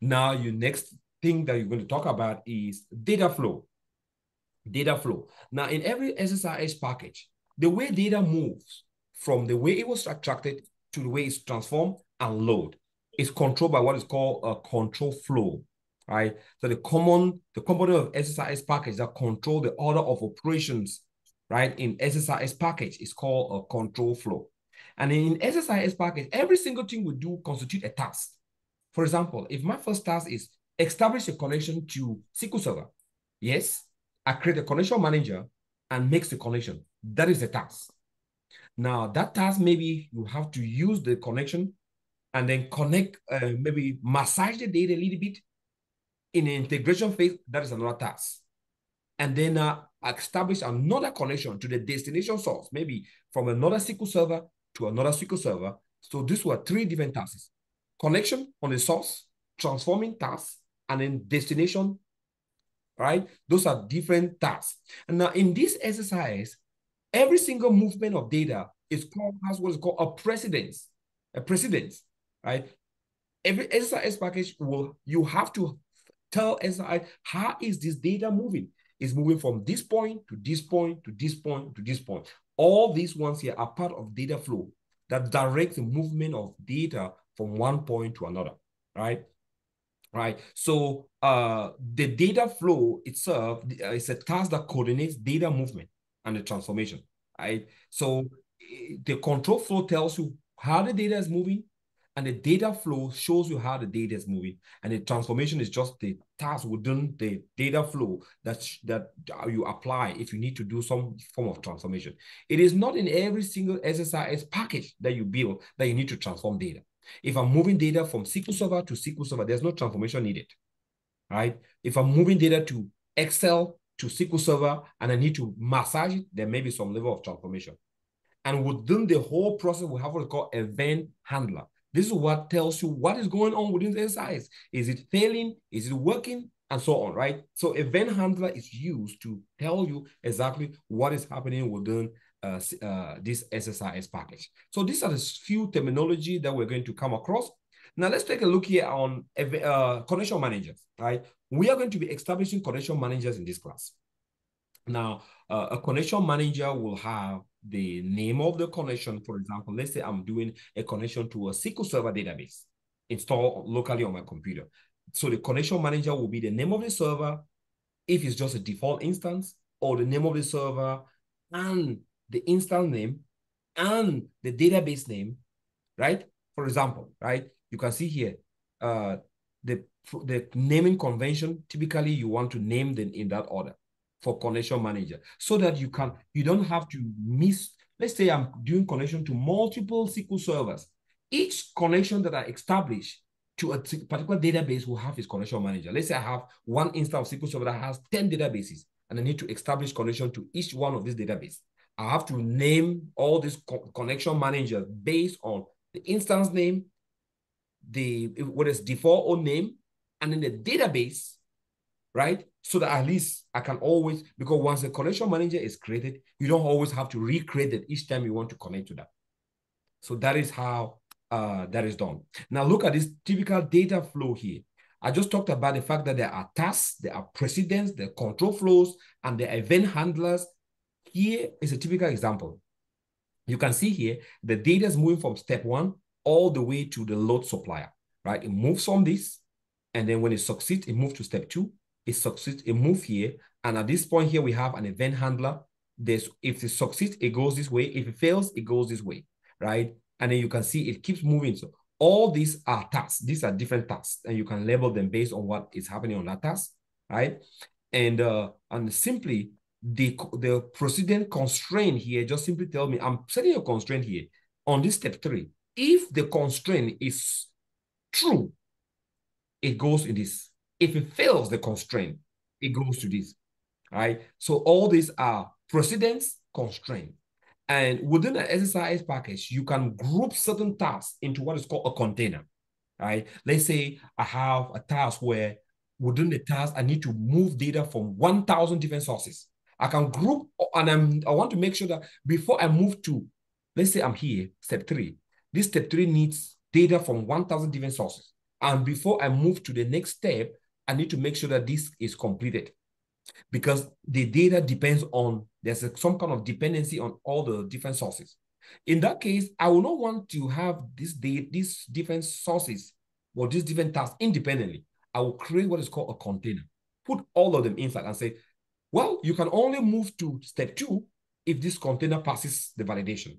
A: Now, your next thing that you're going to talk about is data flow. Data flow. Now, in every SSIS package, the way data moves from the way it was attracted to the way it's transformed and load is controlled by what is called a control flow right? So the common, the component of SSIS package that control the order of operations, right, in SSIS package is called a control flow. And in SSIS package, every single thing we do constitute a task. For example, if my first task is establish a connection to SQL Server, yes, I create a connection manager and makes the connection. That is the task. Now that task, maybe you have to use the connection and then connect, uh, maybe massage the data a little bit. In the integration phase, that is another task. And then uh, establish another connection to the destination source, maybe from another SQL server to another SQL server. So these were three different tasks. Connection on the source, transforming tasks, and then destination, right? Those are different tasks. And now in this SSIS, every single movement of data is called, has what is called a precedence, a precedence, right? Every SSIS package will, you have to tell SSI, how is this data moving? It's moving from this point to this point to this point to this point. All these ones here are part of data flow that directs the movement of data from one point to another, right? Right. So uh, the data flow itself uh, is a task that coordinates data movement and the transformation, right? So eh, the control flow tells you how the data is moving, and the data flow shows you how the data is moving. And the transformation is just the task within the data flow that, that you apply if you need to do some form of transformation. It is not in every single SSIS package that you build that you need to transform data. If I'm moving data from SQL Server to SQL Server, there's no transformation needed, right? If I'm moving data to Excel to SQL Server and I need to massage it, there may be some level of transformation. And within the whole process, we have what we call event handler. This is what tells you what is going on within the SSIS. Is it failing? Is it working? And so on, right? So event handler is used to tell you exactly what is happening within uh, uh, this SSIS package. So these are the few terminology that we're going to come across. Now let's take a look here on uh, connection managers, right? We are going to be establishing connection managers in this class. Now, uh, a connection manager will have the name of the connection. For example, let's say I'm doing a connection to a SQL Server database installed locally on my computer. So the connection manager will be the name of the server, if it's just a default instance, or the name of the server and the instance name and the database name, right? For example, right? You can see here, uh, the, the naming convention, typically you want to name them in that order for connection manager so that you can you don't have to miss let's say i'm doing connection to multiple sql servers. Each connection that i establish to a particular database will have its connection manager. Let's say i have one instance of sql server that has 10 databases and i need to establish connection to each one of these databases i have to name all these co connection managers based on the instance name the what is default or name and in the database right? So that at least I can always, because once the connection manager is created, you don't always have to recreate it each time you want to connect to that. So that is how uh, that is done. Now look at this typical data flow here. I just talked about the fact that there are tasks, there are precedents, there are control flows, and the event handlers. Here is a typical example. You can see here, the data is moving from step one all the way to the load supplier, right? It moves from this, and then when it succeeds, it moves to step two, it succeeds, it moves here. And at this point here, we have an event handler. There's, if it succeeds, it goes this way. If it fails, it goes this way, right? And then you can see it keeps moving. So all these are tasks. These are different tasks, and you can label them based on what is happening on that task, right? And uh, and simply the the precedence constraint here just simply tell me I'm setting a constraint here on this step three. If the constraint is true, it goes in this. If it fails the constraint, it goes to this, right? So all these are precedence constraint. And within an SSIS package, you can group certain tasks into what is called a container, right? Let's say I have a task where within the task, I need to move data from 1,000 different sources. I can group, and I'm, I want to make sure that before I move to, let's say I'm here, step three, this step three needs data from 1,000 different sources. And before I move to the next step, I need to make sure that this is completed because the data depends on, there's a, some kind of dependency on all the different sources. In that case, I will not want to have this data, these different sources or these different tasks independently. I will create what is called a container, put all of them inside and say, well, you can only move to step two if this container passes the validation.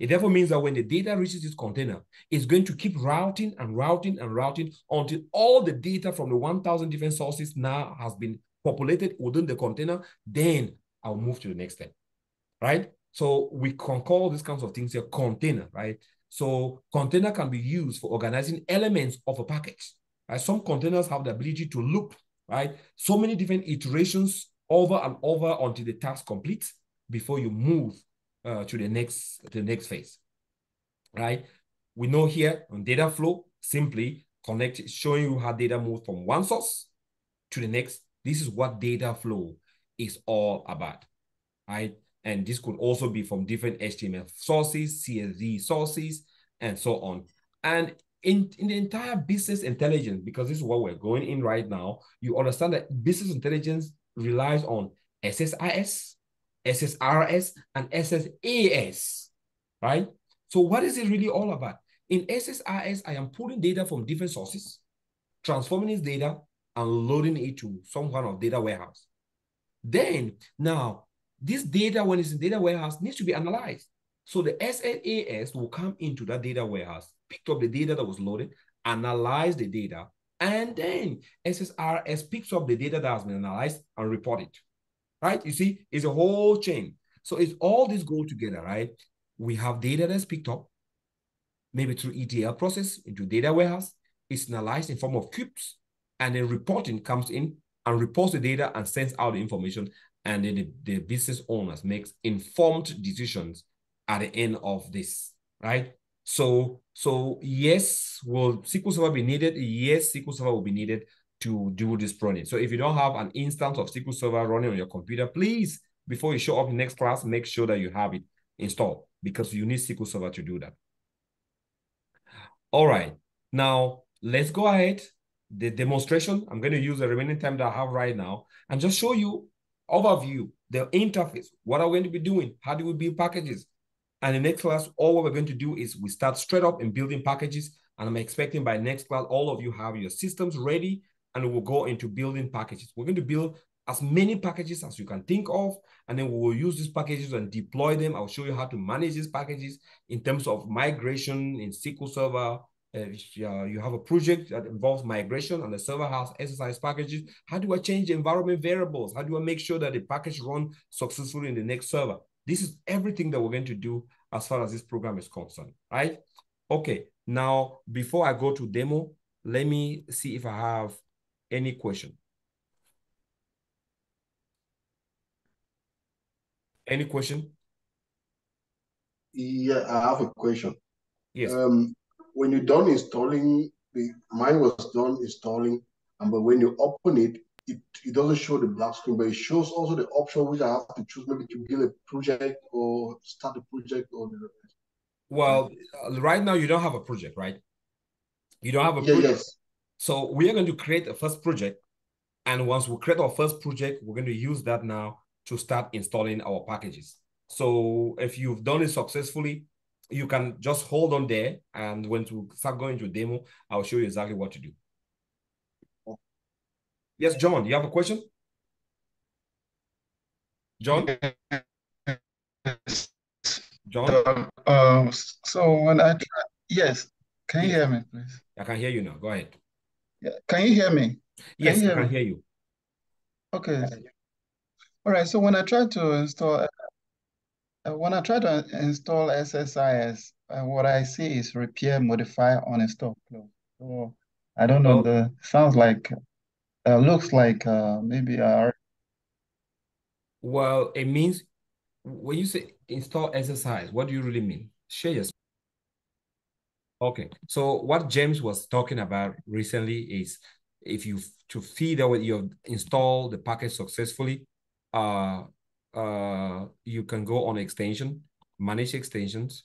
A: It therefore means that when the data reaches this container, it's going to keep routing and routing and routing until all the data from the 1,000 different sources now has been populated within the container. Then I'll move to the next step, right? So we can call these kinds of things a container, right? So container can be used for organizing elements of a package. Right? Some containers have the ability to loop, right? So many different iterations over and over until the task completes before you move uh, to the next to the next phase, right? We know here on data flow, simply connect, showing you how data moves from one source to the next. This is what data flow is all about, right? And this could also be from different HTML sources, CSV sources, and so on. And in, in the entire business intelligence, because this is what we're going in right now, you understand that business intelligence relies on SSIS, SSRS, and SSAS, right? So what is it really all about? In SSRS, I am pulling data from different sources, transforming this data, and loading it to some kind of data warehouse. Then, now, this data, when it's in data warehouse, needs to be analyzed. So the SSAS will come into that data warehouse, pick up the data that was loaded, analyze the data, and then SSRS picks up the data that has been analyzed and report it. Right? You see, it's a whole chain. So it's all this go together, right? We have data that's picked up, maybe through ETL process into data warehouse. It's analyzed in form of cubes, and then reporting comes in and reports the data and sends out the information and then the, the business owners makes informed decisions at the end of this, right? So, so yes, will SQL Server be needed? Yes, SQL Server will be needed to do this project. So if you don't have an instance of SQL Server running on your computer, please, before you show up in next class, make sure that you have it installed because you need SQL Server to do that. All right, now let's go ahead. The demonstration, I'm going to use the remaining time that I have right now and just show you overview, the interface, what are we going to be doing? How do we build packages? And the next class, all we're going to do is we start straight up in building packages. And I'm expecting by next class, all of you have your systems ready and we'll go into building packages. We're going to build as many packages as you can think of, and then we will use these packages and deploy them. I'll show you how to manage these packages in terms of migration in SQL Server, uh, you have a project that involves migration and the server has SSIS packages, how do I change the environment variables? How do I make sure that the package run successfully in the next server? This is everything that we're going to do as far as this program is concerned, right? Okay, now before I go to demo, let me see if I have any question. Any question?
F: Yeah, I have a question.
A: Yes.
F: Um, when you're done installing, the mine was done installing, and but when you open it, it, it doesn't show the black screen, but it shows also the option which I have to choose maybe to build a project or start a project or the
A: well, uh, right now you don't have a project, right? You don't have a
F: yeah,
A: project.
F: Yes.
A: So we are going to create a first project. And once we create our first project, we're going to use that now to start installing our packages. So if you've done it successfully, you can just hold on there and when we start going to demo, I'll show you exactly what to do. Yes, John, you have a question? John? John?
M: Um, so when I try, yes, can you hear me, please?
A: I can hear you now. Go ahead.
M: Yeah, can you hear me?
A: Yes, I can hear you.
M: Okay. All right. So when I try to install uh, when I try to install SSIS, uh, what I see is repair, modify, uninstall, close. So I don't know. The sounds like, uh, looks like uh, maybe I.
A: Well, it means when you say install SSIS, what do you really mean? Share your. Okay, so what James was talking about recently is if you to feed out you install the package successfully, uh, uh, you can go on extension, manage extensions.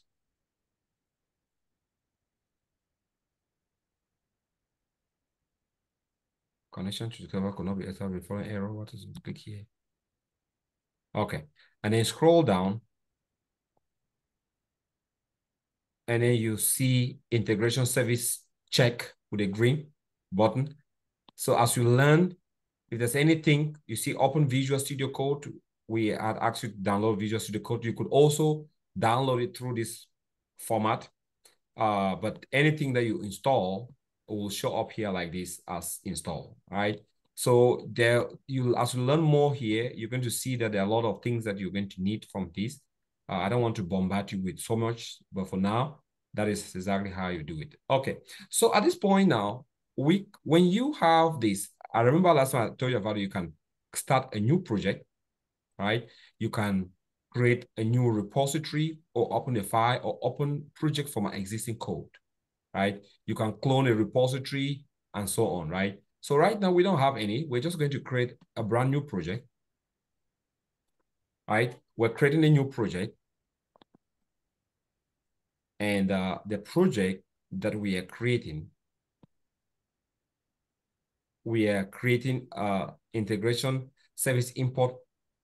A: Connection to the server could not be established before error. What is it? Click here. Okay. And then scroll down. And then you see integration service check with a green button. So as you learn, if there's anything, you see open Visual Studio Code we had asked you to download Visual Studio Code. You could also download it through this format. Uh, but anything that you install will show up here like this as install, right? So there, you as you learn more here, you're going to see that there are a lot of things that you're going to need from this. Uh, I don't want to bombard you with so much, but for now, that is exactly how you do it. Okay, so at this point now, we when you have this, I remember last time I told you about it, you can start a new project, right? You can create a new repository or open a file or open project from an existing code, right? You can clone a repository and so on, right? So right now we don't have any. We're just going to create a brand new project, right? We're creating a new project. And uh, the project that we are creating, we are creating a integration service import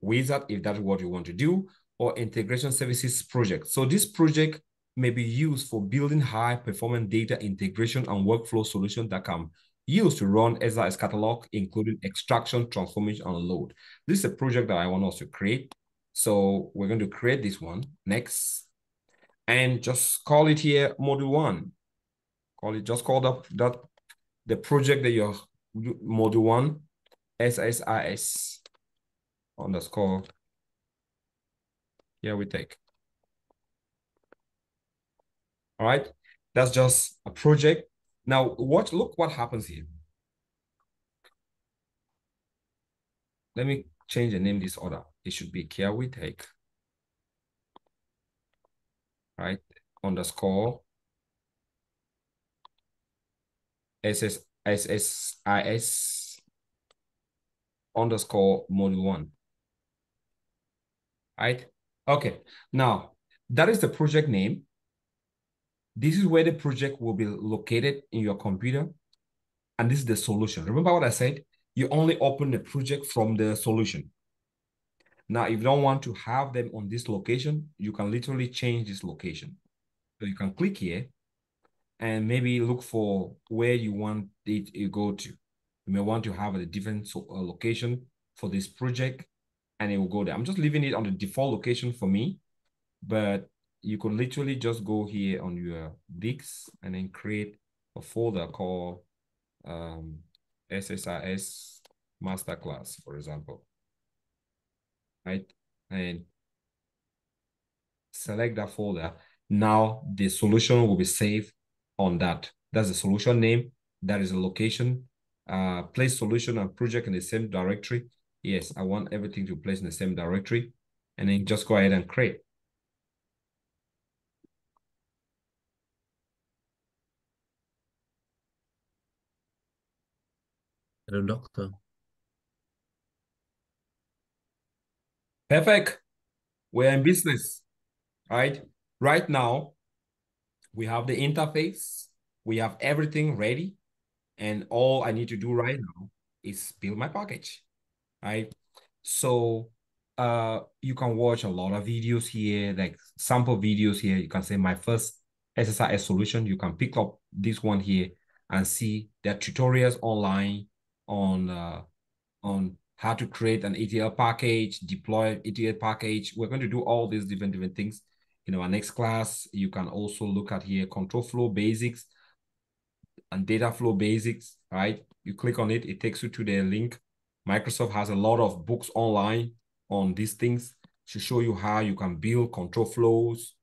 A: wizard, if that's what you want to do, or integration services project. So this project may be used for building high performance data integration and workflow solutions that can use to run SSIS catalog, including extraction, transformation, and load. This is a project that I want us to create. So we're going to create this one next and just call it here module one. Call it, just call up that the project that you're module one, SSIS underscore. KiawiTech. All right, that's just a project. Now, what look what happens here. Let me change the name this order. It should be KiawiTech. Right, underscore SS SSIS underscore module one. Right? Okay. Now, that is the project name. This is where the project will be located in your computer. And this is the solution. Remember what I said? You only open the project from the solution. Now, if you don't want to have them on this location, you can literally change this location. So you can click here and maybe look for where you want it to go to. You may want to have a different uh, location for this project and it will go there. I'm just leaving it on the default location for me, but you could literally just go here on your Dix and then create a folder called um, SSIS Masterclass, for example. Right? And select that folder. Now the solution will be saved on that. That's the solution name. That is a location. Uh, place solution and project in the same directory. Yes, I want everything to place in the same directory. And then just go ahead and create.
N: Hello, doctor.
A: Perfect. We're in business, right? Right now, we have the interface. We have everything ready. And all I need to do right now is build my package, right? So uh, you can watch a lot of videos here, like sample videos here. You can say my first SSIS solution. You can pick up this one here and see the tutorials online on uh, on how to create an ETL package, deploy ETL package. We're going to do all these different different things in our next class. You can also look at here control flow basics and data flow basics, right? You click on it, it takes you to the link. Microsoft has a lot of books online on these things to show you how you can build control flows,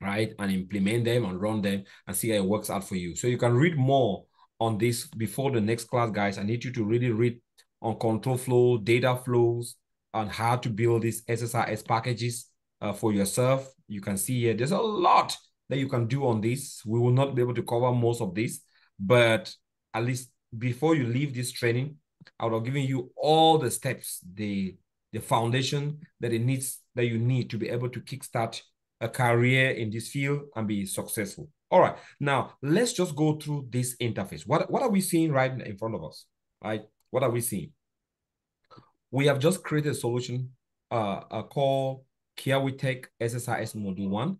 A: right? And implement them and run them and see how it works out for you. So you can read more on this before the next class, guys. I need you to really read on control flow, data flows, on how to build these SSRS packages uh, for yourself. You can see here, there's a lot that you can do on this. We will not be able to cover most of this, but at least before you leave this training, I would have given you all the steps, the the foundation that it needs that you need to be able to kickstart a career in this field and be successful. All right, now let's just go through this interface. What, what are we seeing right in front of us? Right, what are we seeing? We have just created a solution uh, uh called KiawiTech SSIS Module 1.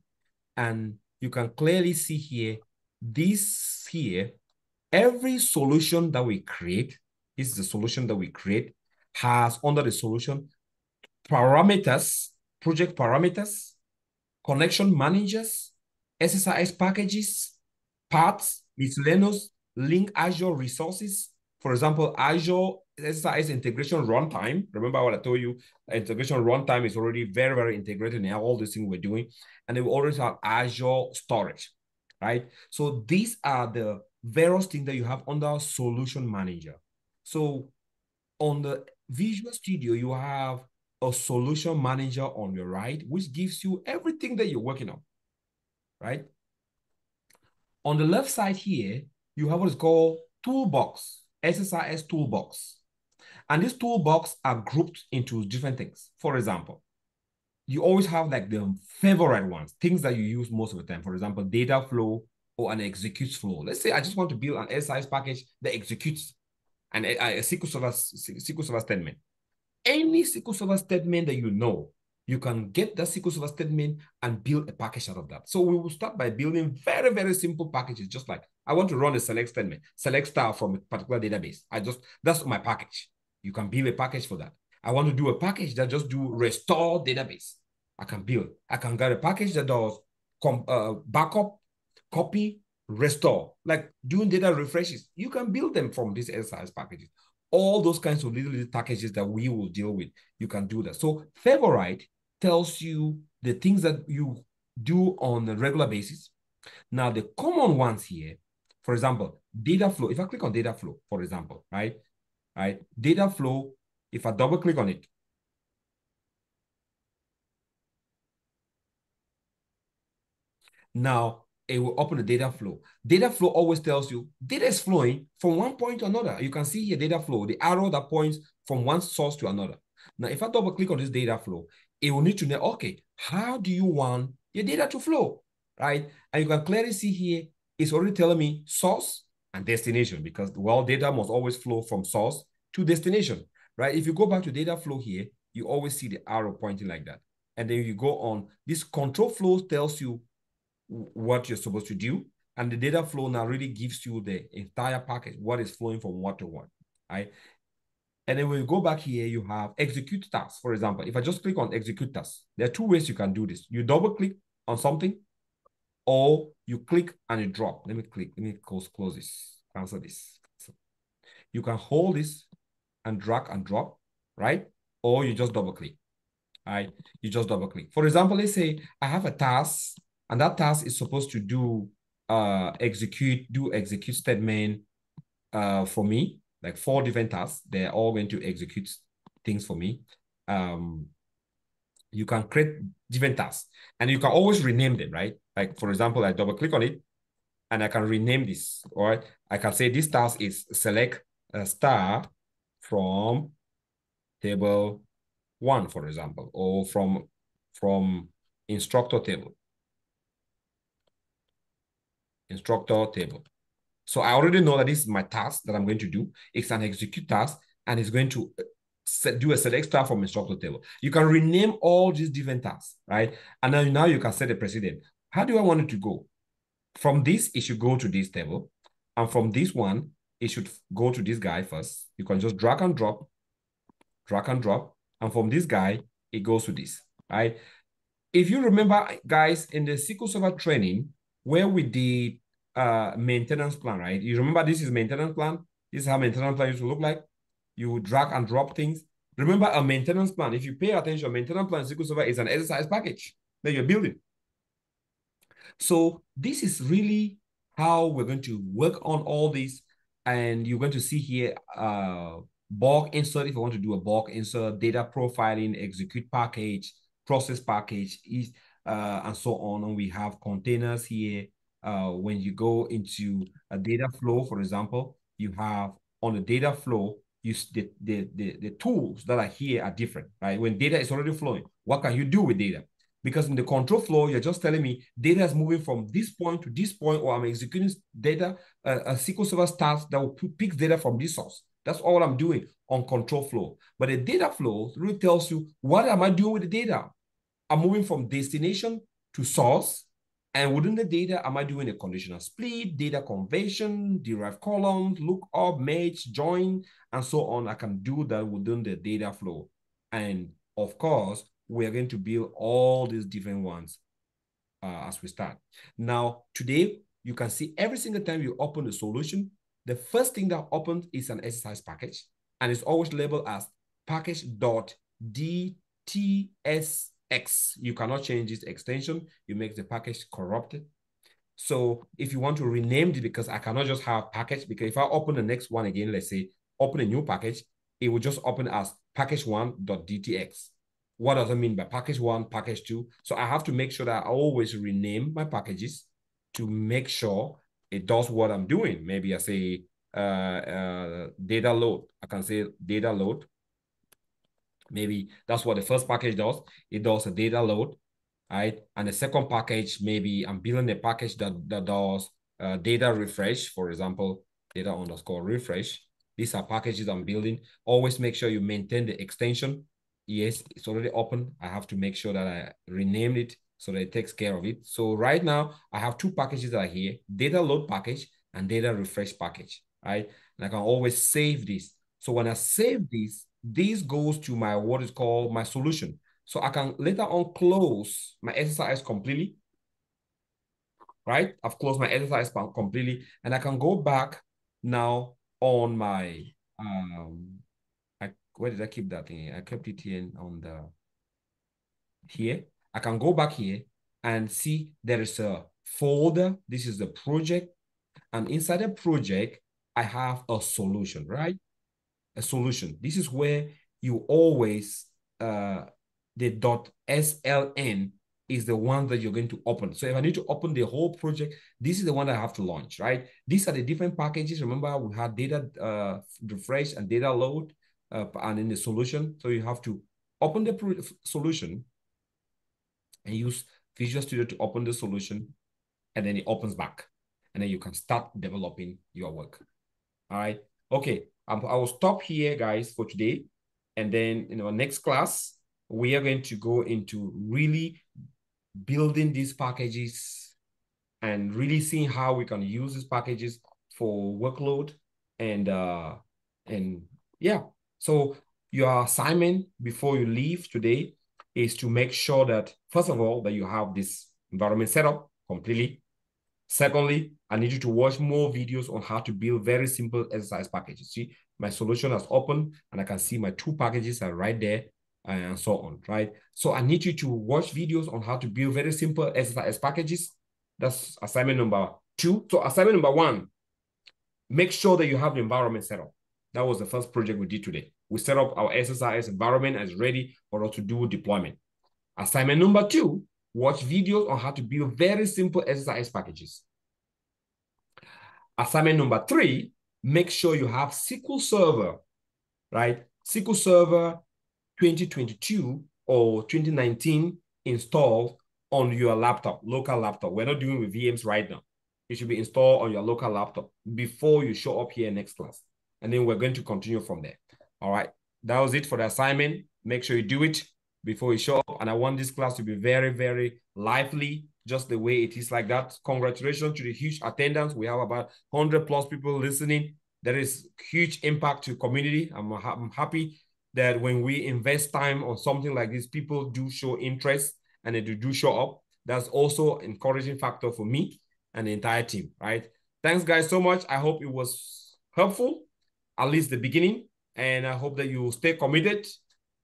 A: And you can clearly see here, this here, every solution that we create, this is the solution that we create, has under the solution parameters, project parameters, connection managers, SSIS packages, paths, miscellaneous, link Azure resources. For example, Azure SSIS integration runtime. Remember what I told you? Integration runtime is already very, very integrated in all the things we're doing. And we always have Azure storage, right? So these are the various things that you have under Solution Manager. So on the Visual Studio, you have a Solution Manager on your right, which gives you everything that you're working on, right? On the left side here, you have what is called Toolbox, SSIS Toolbox. And this toolbox are grouped into different things. For example, you always have like the favorite ones, things that you use most of the time. For example, data flow or an executes flow. Let's say I just want to build an SSIS package that executes an, a, a SQL Server, SQL Server statement. Any SQL Server statement that you know, you can get that SQL Server statement and build a package out of that. So we will start by building very, very simple packages, just like I want to run a select statement, select star from a particular database. I just, that's my package. You can build a package for that. I want to do a package that just do restore database. I can build. I can get a package that does com, uh, backup, copy, restore, like doing data refreshes. You can build them from these SSIS packages. All those kinds of little, little packages that we will deal with, you can do that. So Favorite tells you the things that you do on a regular basis. Now, the common ones here, for example, data flow. If I click on data flow, for example, right? right? Data flow, if I double click on it, now it will open the data flow. Data flow always tells you data is flowing from one point to another. You can see here data flow, the arrow that points from one source to another. Now, if I double click on this data flow, it will need to know, okay, how do you want your data to flow, right? And you can clearly see here, it's already telling me source, and destination because well data must always flow from source to destination, right? If you go back to data flow here, you always see the arrow pointing like that. And then you go on, this control flow tells you what you're supposed to do. And the data flow now really gives you the entire package, what is flowing from what to what, right? And then when you go back here, you have execute tasks. For example, if I just click on execute tasks, there are two ways you can do this. You double click on something or you click and you drop. Let me click, let me close, close this, cancel this. You can hold this and drag and drop, right? Or you just double click, right? You just double click. For example, let's say I have a task and that task is supposed to do uh execute, do execute statement uh for me, like four different tasks. They're all going to execute things for me. Um, you can create different tasks and you can always rename them, right? Like for example, I double click on it and I can rename this, all right? I can say this task is select a star from table one, for example, or from, from instructor table. Instructor table. So I already know that this is my task that I'm going to do. It's an execute task and it's going to uh, set, do a select star from instructor table. You can rename all these different tasks, right? And then now you can set a precedent. How do I want it to go? From this, it should go to this table. And from this one, it should go to this guy first. You can just drag and drop, drag and drop. And from this guy, it goes to this, right? If you remember, guys, in the SQL Server training, where we did uh, maintenance plan, right? You remember this is maintenance plan? This is how maintenance plan used to look like you drag and drop things. Remember a maintenance plan. If you pay attention, maintenance plan SQL Server is an SSIS package that you're building. So this is really how we're going to work on all these. And you're going to see here uh, bulk insert, if you want to do a bulk insert, data profiling, execute package, process package, uh, and so on. And we have containers here. Uh, when you go into a data flow, for example, you have on the data flow, you the, the, the, the tools that are here are different, right? When data is already flowing, what can you do with data? Because in the control flow, you're just telling me data is moving from this point to this point, or I'm executing data, uh, a SQL Server starts that will pick data from this source. That's all I'm doing on control flow. But the data flow really tells you what am I doing with the data? I'm moving from destination to source, and within the data, am I doing a conditional split, data conversion, derived columns, lookup, match, join, and so on? I can do that within the data flow. And of course, we're going to build all these different ones uh, as we start. Now, today, you can see every single time you open the solution, the first thing that opens is an SSIS package. and it's always labeled as package.dtsx. You cannot change this extension. You make the package corrupted. So if you want to rename it, because I cannot just have package, because if I open the next one again, let's say open a new package, it will just open as package1.dtx. What does it mean by package one, package two? So I have to make sure that I always rename my packages to make sure it does what I'm doing. Maybe I say uh, uh, data load. I can say data load. Maybe that's what the first package does. It does a data load, right? And the second package, maybe I'm building a package that, that does uh, data refresh, for example, data underscore refresh. These are packages I'm building. Always make sure you maintain the extension. Yes, it's already open. I have to make sure that I renamed it so that it takes care of it. So right now, I have two packages that are here, data load package and data refresh package, right? And I can always save this. So when I save this, this goes to my what is called my solution. So I can later on close my SSIS completely, right? I've closed my SSIS completely, and I can go back now on my um I where did I keep that thing? I kept it in on the here. I can go back here and see there is a folder. This is the project. And inside the project, I have a solution, right? A solution. This is where you always uh the dot sln is the one that you're going to open. So if I need to open the whole project, this is the one I have to launch, right? These are the different packages. Remember, we had data uh, refresh and data load uh, and in the solution. So you have to open the solution and use Visual Studio to open the solution, and then it opens back. And then you can start developing your work. All right. Okay. Um, I will stop here, guys, for today. And then in our next class, we are going to go into really building these packages and really seeing how we can use these packages for workload and uh and yeah so your assignment before you leave today is to make sure that first of all that you have this environment set up completely secondly i need you to watch more videos on how to build very simple SSIS packages see my solution has opened and i can see my two packages are right there and so on, right? So I need you to watch videos on how to build very simple SSIS packages. That's assignment number two. So assignment number one, make sure that you have the environment set up. That was the first project we did today. We set up our SSIS environment as ready for us to do deployment. Assignment number two, watch videos on how to build very simple SSIS packages. Assignment number three, make sure you have SQL Server, right? SQL Server 2022 or 2019 installed on your laptop, local laptop. We're not doing with VMs right now. It should be installed on your local laptop before you show up here next class. And then we're going to continue from there. All right. That was it for the assignment. Make sure you do it before you show up. And I want this class to be very, very lively, just the way it is like that. Congratulations to the huge attendance. We have about 100 plus people listening. There is huge impact to community. I'm, I'm happy that when we invest time on something like this, people do show interest and they do show up. That's also encouraging factor for me and the entire team, right? Thanks, guys, so much. I hope it was helpful, at least the beginning. And I hope that you stay committed.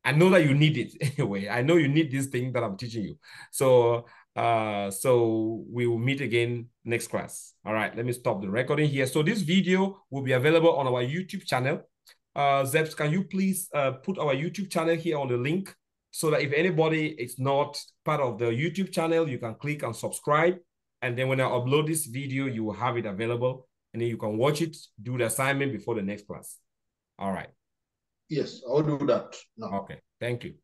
A: I know that you need it (laughs) anyway. I know you need this thing that I'm teaching you. So, uh, so we will meet again next class. All right, let me stop the recording here. So this video will be available on our YouTube channel. Uh, Zeps, can you please uh, put our YouTube channel here on the link so that if anybody is not part of the YouTube channel, you can click and subscribe. And then when I upload this video, you will have it available and then you can watch it, do the assignment before the next class. All right.
F: Yes, I'll do that now.
A: Okay, thank you.